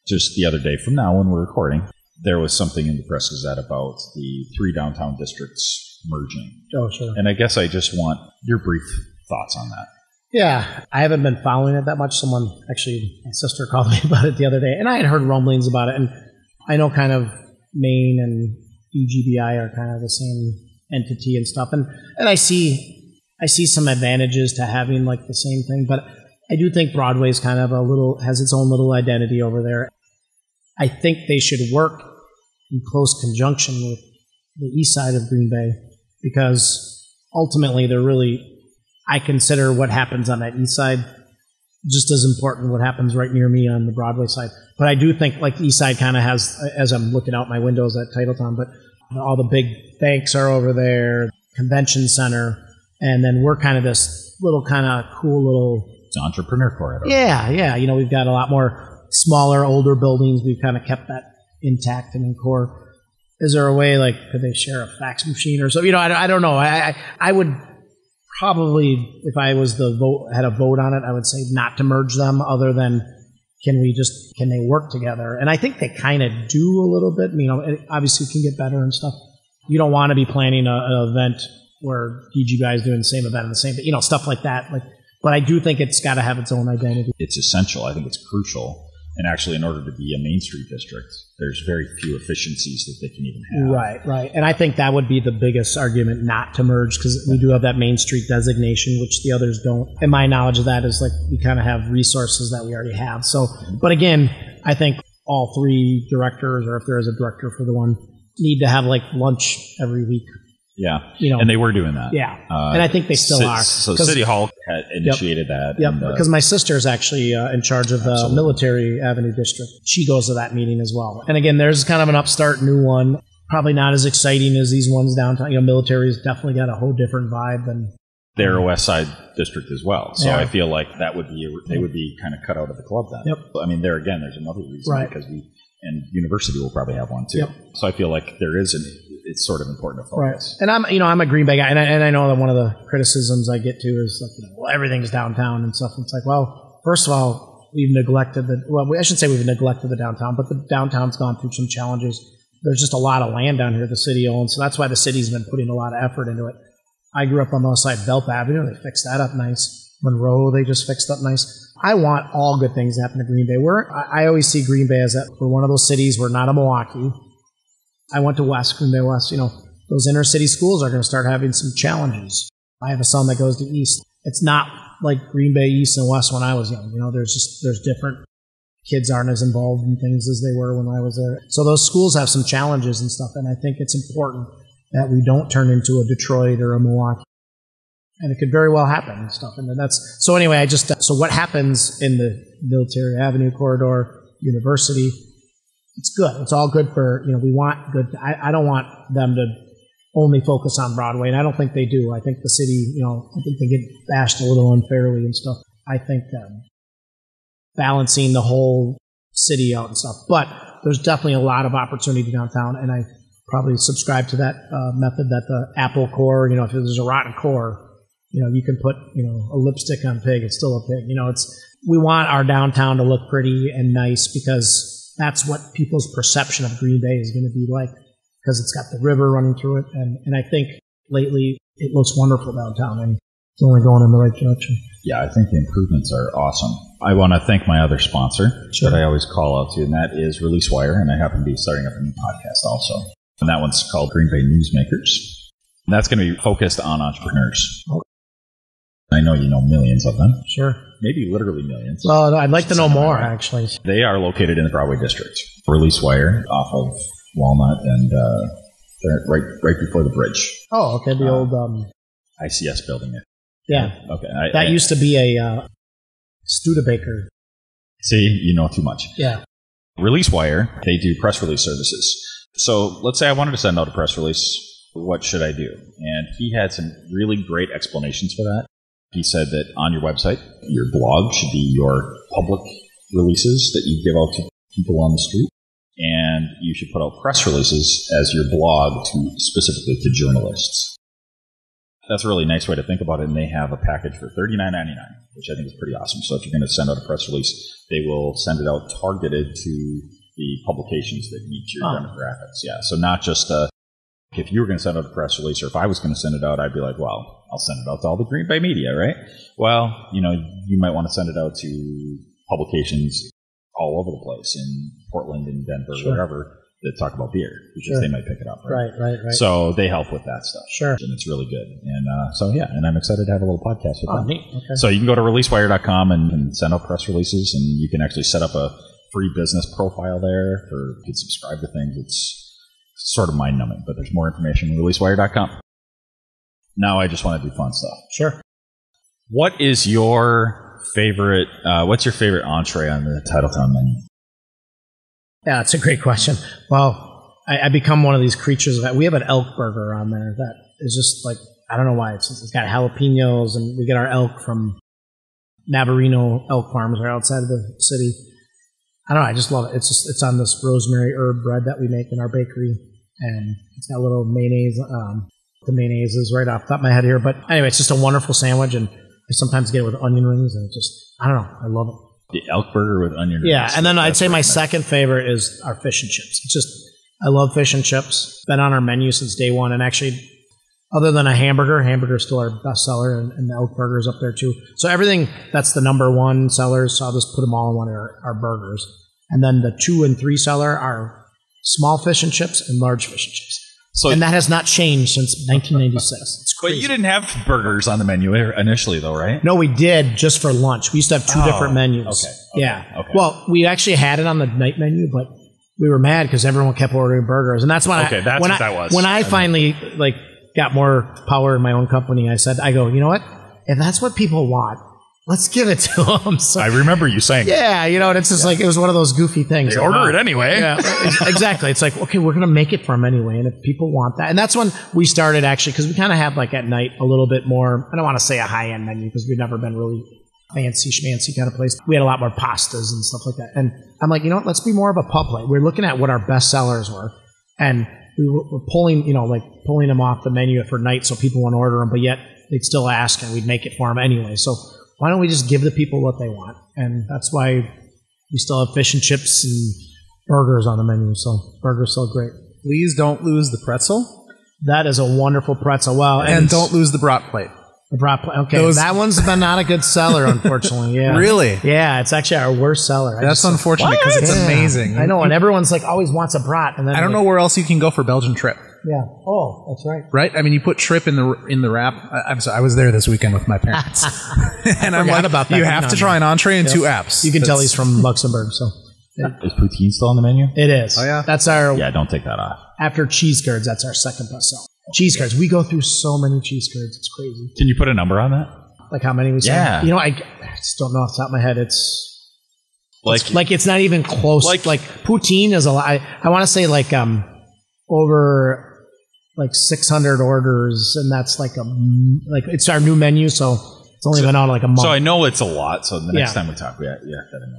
Just the other day from now, when we're recording, there was something in the press gazette about the three downtown districts merging. Oh, sure. And I guess I just want your brief thoughts on that. Yeah, I haven't been following it that much. Someone actually, my sister called me about it the other day, and I had heard rumblings about it. And I know kind of Maine and EGBI are kind of the same entity and stuff. And and I see I see some advantages to having like the same thing, but I do think Broadway's kind of a little has its own little identity over there. I think they should work in close conjunction with the east side of Green Bay because ultimately they're really I consider what happens on that east side just as important what happens right near me on the Broadway side. But I do think like the east side kind of has, as I'm looking out my windows at Titletown, but all the big banks are over there, convention center, and then we're kind of this little kind of cool little It's entrepreneur corridor. yeah, yeah. You know, we've got a lot more smaller, older buildings. We've kind of kept that intact and in core. Is there a way, like, could they share a fax machine or so? You know, I, I don't know. I, I I would probably, if I was the vote had a vote on it, I would say not to merge them. Other than, can we just can they work together? And I think they kind of do a little bit. You know, it obviously can get better and stuff. You don't want to be planning a, an event where DG guys doing the same event in the same, you know, stuff like that. Like, but I do think it's got to have its own identity. It's essential. I think it's crucial. And actually, in order to be a Main Street district, there's very few efficiencies that they can even have. Right, right. And I think that would be the biggest argument not to merge because we do have that Main Street designation, which the others don't. And my knowledge of that is like we kind of have resources that we already have. So, but again, I think all three directors, or if there is a director for the one, need to have like lunch every week. Yeah, You know, and they were doing that. yeah. Uh, and I think they still Ci- are. So City Hall had initiated that. Yep, and, uh, because my sister is actually uh, in charge of the Absolutely. Military Avenue District. She goes to that meeting as well. And again, there's kind of an upstart new one. Probably not as exciting as these ones downtown. You know, military's definitely got a whole different vibe than they're a West Side district as well. So Yeah. I feel like that would be they would be kind of cut out of the club then. Yep. I mean, there again, there's another reason Right. because we and university will probably have one too. Yep. So I feel like there is an it's sort of important to focus. Right. And I'm, you know, I'm a Green Bay guy, and I, and I know that one of the criticisms I get to is like, you know, well, everything's downtown and stuff. And It's like, well, first of all, we've neglected the, well, I shouldn't say we've neglected the downtown, but the downtown's gone through some challenges. There's just a lot of land down here the city owns, so that's why the city's been putting a lot of effort into it. I grew up on the other side of Velp Avenue. They fixed that up nice. Monroe, they just fixed up nice. I want all good things to happen to Green Bay. We're, I I always see Green Bay as that we're one of those cities. We're not a Milwaukee. I went to West, Green Bay West. You know, those inner city schools are going to start having some challenges. I have a son that goes to East. It's not like Green Bay East and West when I was young. You know, there's just there's different kids aren't as involved in things as they were when I was there. So those schools have some challenges and stuff, and I think it's important that we don't turn into a Detroit or a Milwaukee. And it could very well happen and stuff. And that's so anyway, I just so what happens in the military avenue corridor, university, it's good. It's all good for you know. We want good. I, I don't want them to only focus on Broadway, and I don't think they do. I think the city, you know, I think they get bashed a little unfairly and stuff. I think um, balancing the whole city out and stuff, but there's definitely a lot of opportunity downtown, and I probably subscribe to that uh, method that the apple core. You know, if there's a rotten core, you know, you can put you know a lipstick on pig. It's still a pig. You know, it's we want our downtown to look pretty and nice because that's what people's perception of Green Bay is going to be like because it's got the river running through it, and and I think lately it looks wonderful downtown, and it's only going in the right direction. Yeah, I think the improvements are awesome. I want to thank my other sponsor Sure. that I always call out to, and that is Release Wire, and I happen to be starting up a new podcast also. And that one's called Green Bay Newsmakers. And that's going to be focused on entrepreneurs. Okay. I know you know millions of them, Sure. Maybe literally millions. Well, I'd like to know more actually. They are located in the Broadway district. Release Wire off of Walnut and uh, they're right right before the bridge. Oh, okay. The Uh, old um, ICS building it. yeah. Okay. I, That I- used to be a uh, Studebaker. see, you know too much. Yeah. Release Wire, they do press release services. So let's say I wanted to send out a press release. What should I do? And he had some really great explanations for that. He said that on your website, your blog should be your public releases that you give out to people on the street. And you should put out press releases as your blog to specifically to journalists. That's a really nice way to think about it. And they have a package for $39.99, which I think is pretty awesome. So if you're going to send out a press release, they will send it out targeted to the publications that meet your Oh. demographics. Yeah. So not just uh, if you were going to send out a press release, or if I was going to send it out, I'd be like, well, I'll send it out to all the Green Bay media, right? Well, you know, you might want to send it out to publications all over the place in Portland and Denver, Sure. wherever that talk about beer because Sure. they might pick it up. Right. Right. Right. So they help with that stuff. Sure. And it's really good. And uh, so, yeah, and I'm excited to have a little podcast with Oh, them. neat. Okay. So you can go to releasewire.com and, and send out press releases, and you can actually set up a free business profile there for you can subscribe to things. It's sort of mind numbing, but there's more information on releasewire.com. Now I just want to do fun stuff. Sure. What is your favorite? Uh, what's your favorite entree on the Titletown menu? Yeah, that's a great question. Well, I, I become one of these creatures that we have an elk burger on there that is just like I don't know why it's it's got jalapenos and we get our elk from Navarino Elk Farms right outside of the city. I don't know. I just love it. It's just it's on this rosemary herb bread that we make in our bakery, and it's got a little mayonnaise. Um, the mayonnaise is right off the top of my head here, but anyway, it's just a wonderful sandwich, and I sometimes get it with onion rings, and it just I don't know. I love it. The elk burger with onion rings. Yeah, and then I'd say my nice. second favorite is our fish and chips. It's just I love fish and chips. Been on our menu since day one, and actually, other than a hamburger, hamburger is still our best seller, and, and the elk burger is up there too. So everything that's the number one sellers. So I'll just put them all in one of our, our burgers, and then the two and three seller are small fish and chips and large fish and chips. So, and that has not changed since 1996. It's but you didn't have burgers on the menu initially, though, right? No, we did just for lunch. We used to have two Oh, different menus. okay, okay, yeah. okay. Well, we actually had it on the night menu, but we were mad because everyone kept ordering burgers, and that's when Okay, I that's when what I, that was. When I I finally like got more power in my own company, I said, I go, you know what? If that's what people want, let's give it to them. So, I remember you saying, yeah, you know, and it's just like it was one of those goofy things. They Like, order wow. it anyway. Yeah, exactly. It's like, okay, we're going to make it for them anyway. And if people want that, and that's when we started actually, because we kind of had like at night a little bit more, I don't want to say a high end menu because we've never been really fancy schmancy kind of place. We had a lot more pastas and stuff like that. And I'm like, you know what, let's be more of a pub play. We're looking at what our best sellers were. And we were, we're pulling, you know, like pulling them off the menu for night so people want to order them, but yet they'd still ask and we'd make it for them anyway. So why don't we just give the people what they want? And that's why we still have fish and chips and burgers on the menu. So burgers still great. Please don't lose the pretzel That is a wonderful pretzel. Wow. and it's- don't lose the brat plate. the brat pla- Okay, Those- that one's been not a good seller, unfortunately. Yeah. Really? Yeah, it's actually our worst seller. I That's just- unfortunate because it's Yeah. amazing. I know, and everyone's like always wants a brat, and then I don't know where else you can go for Belgian trippe, Yeah. Oh, that's right. right? I mean, you put trippe in the in the wrap. I, I'm sorry, I was there this weekend with my parents, and I'm forgot like, about that. you have to try an entree and two apps. You can tell he's from Luxemburg, so Is poutine still on the menu? it is. Oh, yeah? That's our Yeah, don't take that off. after cheese curds. That's our second best seller. Cheese curds. We go through so many cheese curds. It's crazy. Can you put a number on that? Like how many we sell? Yeah. You know, I, I just don't know off the top of my head. It's Like, like it's not even close. Like- Like, poutine is a lot. I, I want to say like um over like 600 orders, and that's like a like it's our new menu, so it's only been on like a month. so I know it's a lot. So the next Yeah. time we talk, we have, we have to have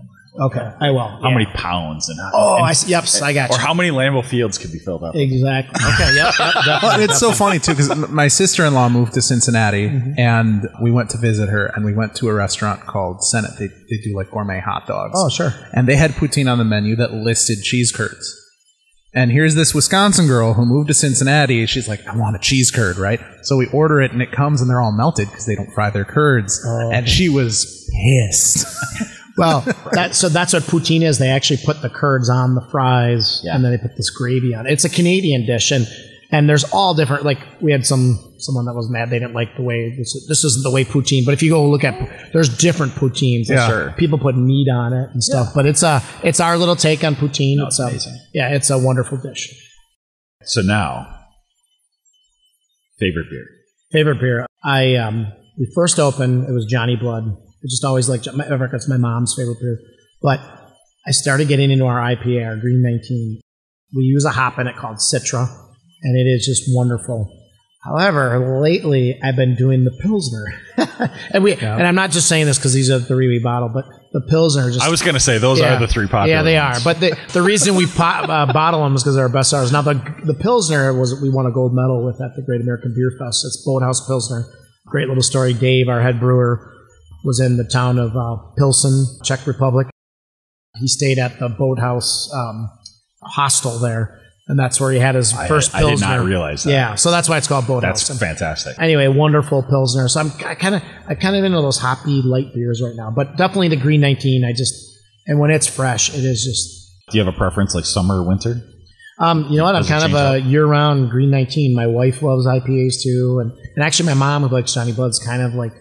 okay, I will. How Yeah. many pounds and how? Oh, and- I. Yep, I got or you. how many Lambeau Fields could be filled up? exactly. Okay. Yep. yep Well, definitely. and it's so funny too because my sister in law moved to Cincinnati, mm-hmm. and we went to visit her, and we went to a restaurant called Senate. They they do like gourmet hot dogs. Oh, sure. And they had poutine on the menu that listed cheese curds. And here's this Wisconsin girl who moved to Cincinnati. She's like, I want a cheese curd, right? So we order it, and it comes, and they're all melted because they don't fry their curds. Oh. And she was pissed. Well, that so that's what poutine is. They actually put the curds on the fries, Yeah. and then they put this gravy on. it. It's a Canadian dish, and and there's all different. Like we had some someone that was mad they didn't like the way this this isn't the way poutine. But if you go look at there's different poutines. Yeah. Sure. people put meat on it and stuff. But it's a it's our little take on poutine. No, it's it's a, yeah, it's a wonderful dish. So now, favorite beer. Favorite beer. I um we first opened. It was Johnny Blood. I just always liked. My, it's my mom's favorite beer, but I started getting into our IPA, our Green 19. We use a hop in it called Citra, and it is just wonderful. However, lately I've been doing the Pilsner, and we and I'm not just saying this because these are the three we bottle, but the Pilsner just I was going to say those yeah. are the three popular. Yeah, they ones. are. But the, the reason we po- uh, bottle them is because they're our best sellers. Now the the Pilsner was we won a gold medal with at the Great American Beer Fest. It's Boathouse Pilsner. Great little story. Dave, our head brewer, was in the town of uh, Pilsen, Czech Republic. He stayed at the Boathouse um, hostel there, and that's where he had his I- first I did not realize that. Yeah, so that's why it's called Boathouse. That's fantastic. Anyway, wonderful pilsner. So I'm kind of I kind of into those hoppy light beers right now, but definitely the Green 19. I just and when it's fresh, it is just. Do you have a preference, like summer or winter? Um, you know what? I'm kind of a year-round Green 19. My wife loves IPAs too, and, and actually my mom who likes Johnny Blood's kind of like.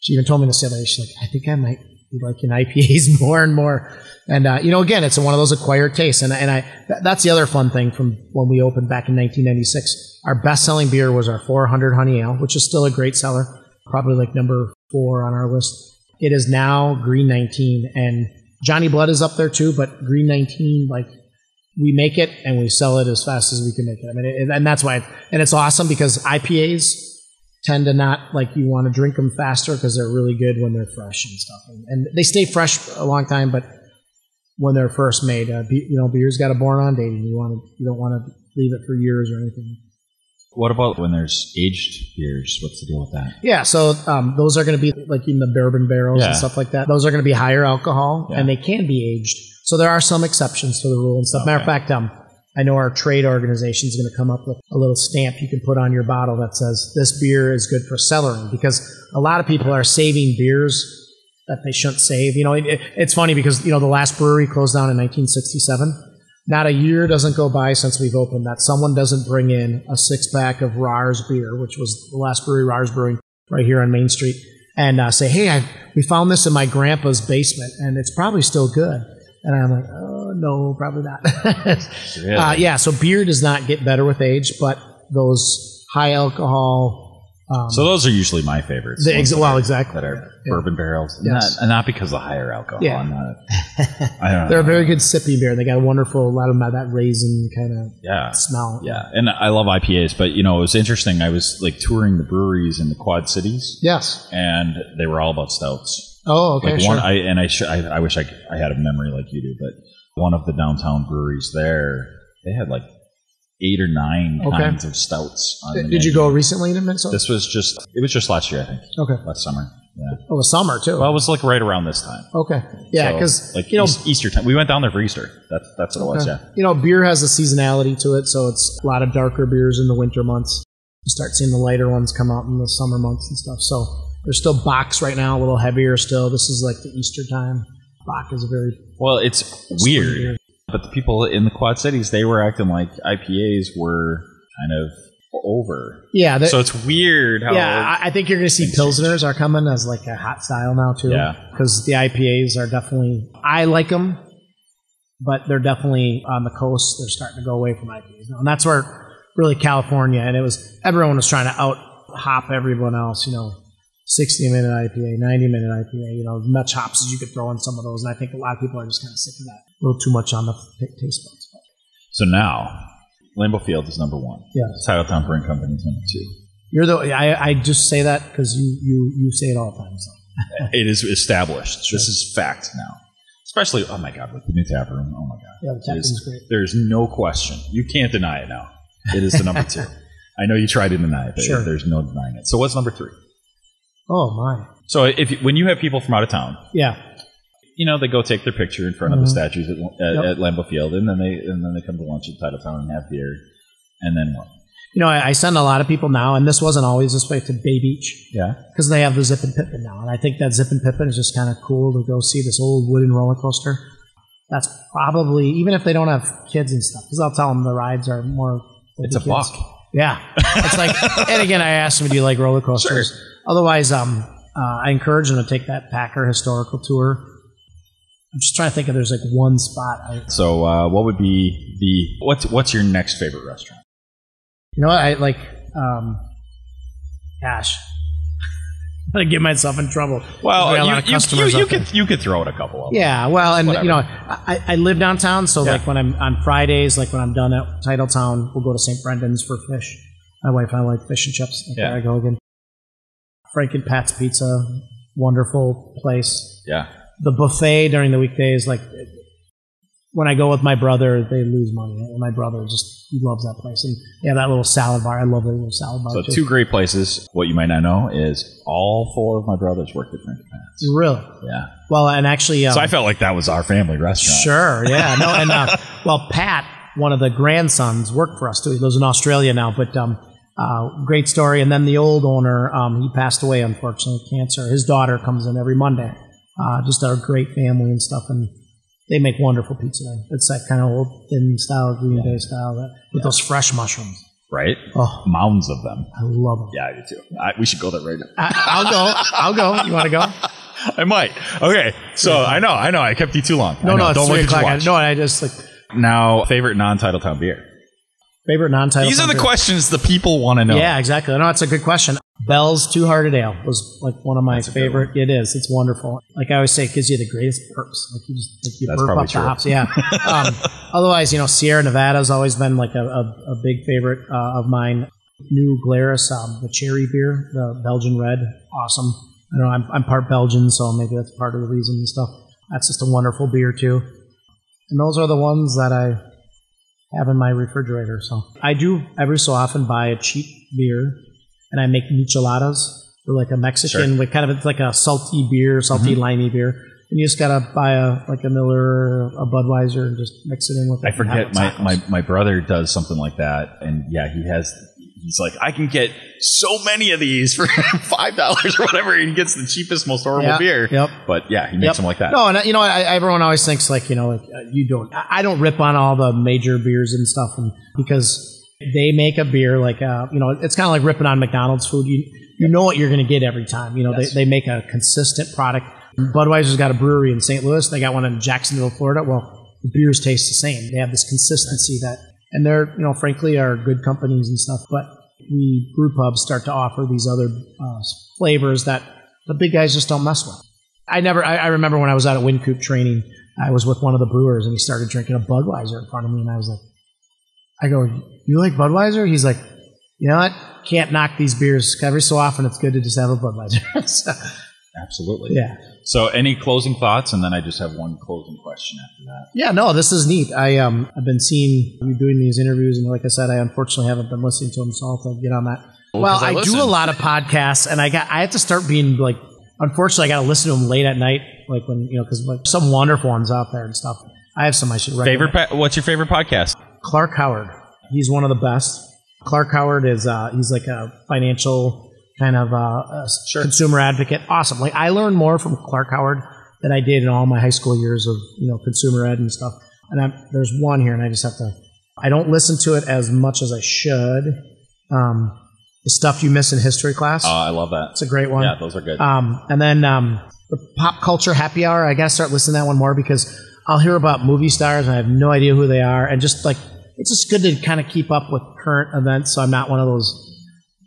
She even told me this the other day. She's like, I think I might liking IPAs more and more. And uh, you know, again, it's one of those acquired tastes, and and I that, that's the other fun thing from when we opened back in 1996. Our best-selling beer was our 400 Honey Ale, which is still a great seller, probably like number four on our list. It is now Green 19, and Johnny Blood is up there too, but Green 19, like we make it and we sell it as fast as we can make it. I mean, it, and that's why, and it's awesome because IPAs tend to not like you want to drink them faster because they're really good when they're fresh and stuff, and, and they stay fresh a long time. But when they're first made, uh, be, you know, beer's got a born on date, and you want to, you don't want to leave it for years or anything. What about when there's aged beers? What's the deal with that? Yeah, so um, those are going to be like in the bourbon barrels Yeah. and stuff like that. Those are going to be higher alcohol, Yeah. and they can be aged. So there are some exceptions to the rule and stuff. Matter of fact, um, I know our trade organization is going to come up with a little stamp you can put on your bottle that says this beer is good for cellaring because a lot of people are saving beers that they shouldn't save. You know, it, it, it's funny because you know the last brewery closed down in 1967. Not a year doesn't go by since we've opened that someone doesn't bring in a six pack of Rahr's beer, which was the last brewery, Rahr's Brewing, right here on Main Street, and uh, say, "Hey, I, we found this in my grandpa's basement, and it's probably still good." And I'm like, "Oh no, probably not." Really? uh, yeah, so beer does not get better with age, but those high alcohol. Um, So those are usually my favorites. the ex- well, are- exactly. That are Yeah. bourbon barrels. Yes. Not, not because of higher alcohol. Yeah. I'm not, I don't know. They're a very good sipping beer. They got a wonderful, a lot of them that raisin kind of Yeah. smell. Yeah. And I love IPAs, but you know, it was interesting. I was like touring the breweries in the Quad Cities Yes. and they were all about stouts. Oh, okay. like sure. one, I, and I, sh- I, I wish I, could, I had a memory like you do, but one of the downtown breweries there, they had like eight or nine Okay. kinds of stouts. On the Did you go recently to Minnesota? This was just, it was just last year, I think, okay. last summer. Yeah. Oh, the summer too. Well, it was like right around this time. okay. Yeah, So, because like you know, Eas- Easter time, we went down there for Easter. That's that's what it was. Yeah. you know, beer has a seasonality to it, so it's a lot of darker beers in the winter months. You start seeing the lighter ones come out in the summer months and stuff. So there's still bocks right now, a little heavier still. This is like the Easter time. Bock is a very Well, it's weird, but the people in the Quad Cities they were acting like IPAs were kind of over. yeah. That, so it's weird how yeah, I, think you're going to see pilsners are coming as like a hot style now too. Yeah. because the IPAs are definitely I like them, but they're definitely on the coast. They're starting to go away from IPAs now, and that's where really California and it was everyone was trying to out hop everyone else. You know, sixty minute IPA, ninety minute IPA. You know, as much hops as you could throw in some of those, and I think a lot of people are just kind of sick of that. A little too much on the taste buds. So now, Lambeau Field is number one. Yes. Titletown Brewing Company is number two. You're the I, I just say that because you you you say it all the time. So. It is established. This is fact now. Especially, oh my God, with the new tap room. Oh my God. Yeah, the tap is- great. There's no question. You can't deny it now. It is the number two. I know you tried to deny it, but Sure. there's no denying it. So what's number three? Oh my, So if when you have people from out of town, yeah. you know, they go take their picture in front of the Mhm. statues at, at, Yep. at Lambeau Field, and then they and then they come to lunch at Titletown and have beer, and then what? You know, I, I send a lot of people now, and this wasn't always this way to Bay Beach Yeah, because they have the Zippin Pippin now, and I think that Zippin Pippin is just kind of cool to go see this old wooden roller coaster. That's probably even if they don't have kids and stuff, because I'll tell them the rides are more. it's a kids. buck. Yeah, it's like, and again, I asked them, "Do you like roller coasters?" Otherwise, um, uh, I encourage them to take that Packer historical tour. I'm just trying to think if there's like one spot. I, So uh, what would be the what's what's your next favorite restaurant? You know what? I like. Um, gosh, I'm gonna get myself in trouble. Well, We got a lot you, you, you, you could you could throw in a couple of them. Yeah, well, and Whatever. you know, I, I live downtown, so Yeah. like when I'm on Fridays, like when I'm done at Titletown, we'll go to St. Brendan's for fish. My wife and I like fish and chips. Like, Yeah. There I go again. Frank and Pat's Pizza, wonderful place. yeah. The buffet during the weekdays, like when I go with my brother, they lose money. My brother just he loves that place, and yeah, that little salad bar. I love the little salad bar. So too. two great places. What you might not know is all four of my brothers worked at Frank and Pat's. Really Yeah. well, and actually, um, So I felt like that was our family restaurant. Sure, yeah, no, and uh, well, Pat, one of the grandsons, worked for us too. He lives in Australia now, but um, uh, great story. And then the old owner, um, he passed away unfortunately, cancer. His daughter comes in every Monday. Uh, just a great family and stuff, and they make wonderful pizza. There. It's that kind of old thin style, Green Bay style, that, with those fresh mushrooms. Right? Oh, Mounds of them. I love them. Yeah, I do too. I, we should go there right now. I, I'll go. I'll go. You want to go? I might. Okay. So I know, I know, I kept you too long. No, no, don't look at your I, no, I just like Now, favorite non-title town beer. Favorite non-title. These are the questions the people want to know. Yeah, exactly. No, it's a good question. Bell's Two Hearted Ale was like one of my favorite. It is. It's wonderful. Like I always say, it gives you the greatest burps. Like you just like you That's burp up true. the hops. Yeah. um, otherwise, you know, Sierra Nevada has always been like a, a, a big favorite uh, of mine. New Glarus, um, the cherry beer, the Belgian red, awesome. I know I'm, I'm part Belgian, so maybe that's part of the reason and stuff. That's just a wonderful beer too. And those are the ones that I have in my refrigerator. So I do every so often buy a cheap beer, and I make micheladas. They're like a Mexican, Sure. with kind of it's like a salty beer, salty mm-hmm. limey beer. and you just gotta buy a like a Miller a Budweiser and just mix it in with. It I forget my, my my brother does something like that, and yeah, he has. He's like, I can get so many of these for five dollars or whatever. and He gets the cheapest, most horrible Yeah, beer. yep. But yeah, he makes Yep. them like that. No, and uh, you know, I, I- everyone always thinks like you know, like uh, you don't. I I don't rip on all the major beers and stuff, and because they make a beer like uh, you know, it's kind of like ripping on McDonald's food. You you know what you're going to get every time. You know, Yes. they they make a consistent product. Budweiser's got a brewery in St. Louis. They got one in Jacksonville, Florida. Well, the beers taste the same. They have this consistency that, and they're you know, frankly, are good companies and stuff. But we brew pubs start to offer these other uh, flavors that the big guys just don't mess with. I never. I, I remember when I was out at Wynkoop training, I was with one of the brewers, and he started drinking a Budweiser in front of me, and I was like, I go, "You like Budweiser?" He's like, "You know what? Can't knock these beers. Every so often, it's good to just have a Budweiser." so, Absolutely. yeah, So, any closing thoughts? And then I just have one closing question after that. yeah. No, this is neat. I um, I've been seeing you doing these interviews, and like I said, I unfortunately haven't been listening to them, so I'll have to get on that. Well, I I, do a lot of podcasts, and I got I have to start being like. Unfortunately, I got to listen to them late at night, like when you know, because like some wonderful ones out there and stuff. I have some I should recommend. Favorite? Pa- what's your favorite podcast? Clark Howard. He's one of the best. Clark Howard is uh, he's like a financial kind of uh, uh, consumer advocate. Awesome. Like I learned more from Clark Howard than I did in all my high school years of you know consumer ed and stuff. And I'm, there's one here, and I just have to. I don't listen to it as much as I should. Um, the stuff you miss in history class. Uh, I love that. It's a great one. Yeah, those are good. Um, and then um, the pop culture happy hour. I gotta start listening to that one more because I'll hear about movie stars and I have no idea who they are, and just like it's just good to kind of keep up with current events, so I'm not one of those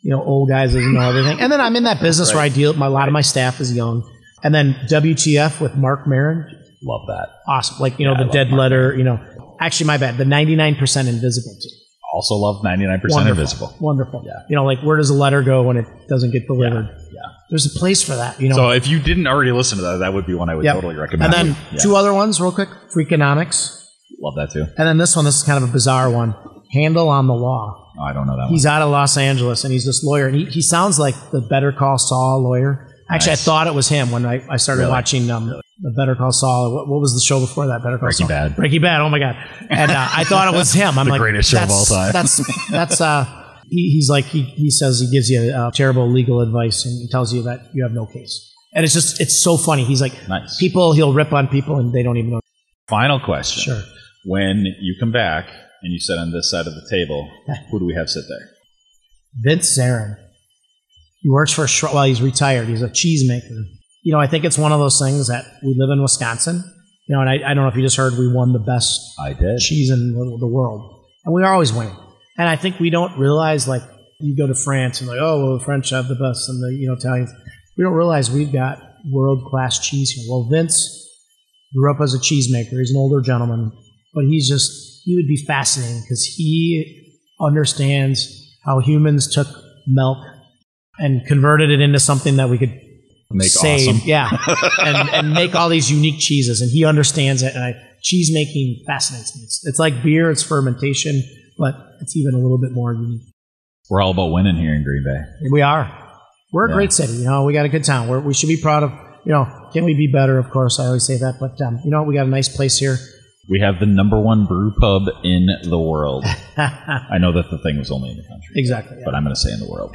you know old guys doesn't know everything. And then I'm in that business where I deal. My, a lot of my staff is young, and then WTF with Marc Maron, love that. awesome. Like you know Yeah, I the dead Mark letter. You know, actually my bad. The 99% invisible. Too. Also love 99% Wonderful. Invisible. Wonderful. Yeah. You know, like where does a letter go when it doesn't get delivered? Yeah. There's a place for that. You know. So if you didn't already listen to that, that would be one I would Yep. totally recommend. And then Yeah. two other ones, real quick. Freakonomics. love that too. And then this one, this is kind of a bizarre one. Handel on the Law. Oh, I don't know that one. He's out of Los Angeles, and he's this lawyer. And he, he sounds like the Better Call Saul lawyer. Actually, Nice. I thought it was him when I, I started Really? watching um, the Better Call Saul. What, what was the show before that? Better Call Breaking Saul. Bad. Breaking Bad. Oh my god! And uh, I thought it was him. I'm The like, greatest show of all time. That's that's uh, he, he's like he, he says he gives you uh, terrible legal advice and he tells you that you have no case. And it's just it's so funny. He's like Nice. people he'll rip on people and they don't even know. Final question. Sure. When you come back and you sit on this side of the table, who do we have sit there? Vince Zarin. He works for Schro- well, he's retired. He's a cheesemaker. You know, I think it's one of those things that we live in Wisconsin. You know, and I, I don't know if you just heard we won the best I did. cheese in the, the world, and we are always winning. And I think we don't realize like you go to France and like, oh, well, the French have the best, and the you know Italians. We don't realize we've got world class cheese here. Well, Vince grew up as a cheesemaker. He's an older gentleman, but he's just he would be fascinating because he understands how humans took milk and converted it into something that we could Make save, awesome. yeah, and, and make all these unique cheeses. And he understands it. And I, cheese making fascinates me. It's, it's like beer, it's fermentation, but it's even a little bit more unique. We're all about winning here in Green Bay. We are. We're a Yeah. great city. You know, we got a good town. We're, we should be proud of. You know, can we be better? Of course, I always say that. But um, you know, we got a nice place here. We have the number one brew pub in the world. I know that the thing was only in the country, exactly. yeah. but I'm going to say in the world.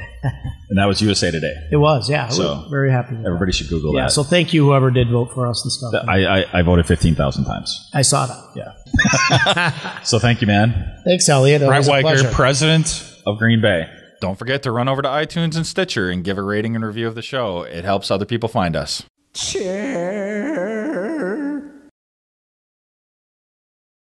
and that was USA Today. it was. Yeah. So, we're very happy. With that. Everybody should Google Yeah. that. So thank you, whoever did vote for us and stuff. I, I, I voted 15,000 times. I saw that. Yeah. so thank you, man. Thanks, Elliot. It Brent was a Weycker, pleasure. President of Green Bay. Don't forget to run over to iTunes and Stitcher and give a rating and review of the show. It helps other people find us. Cheers.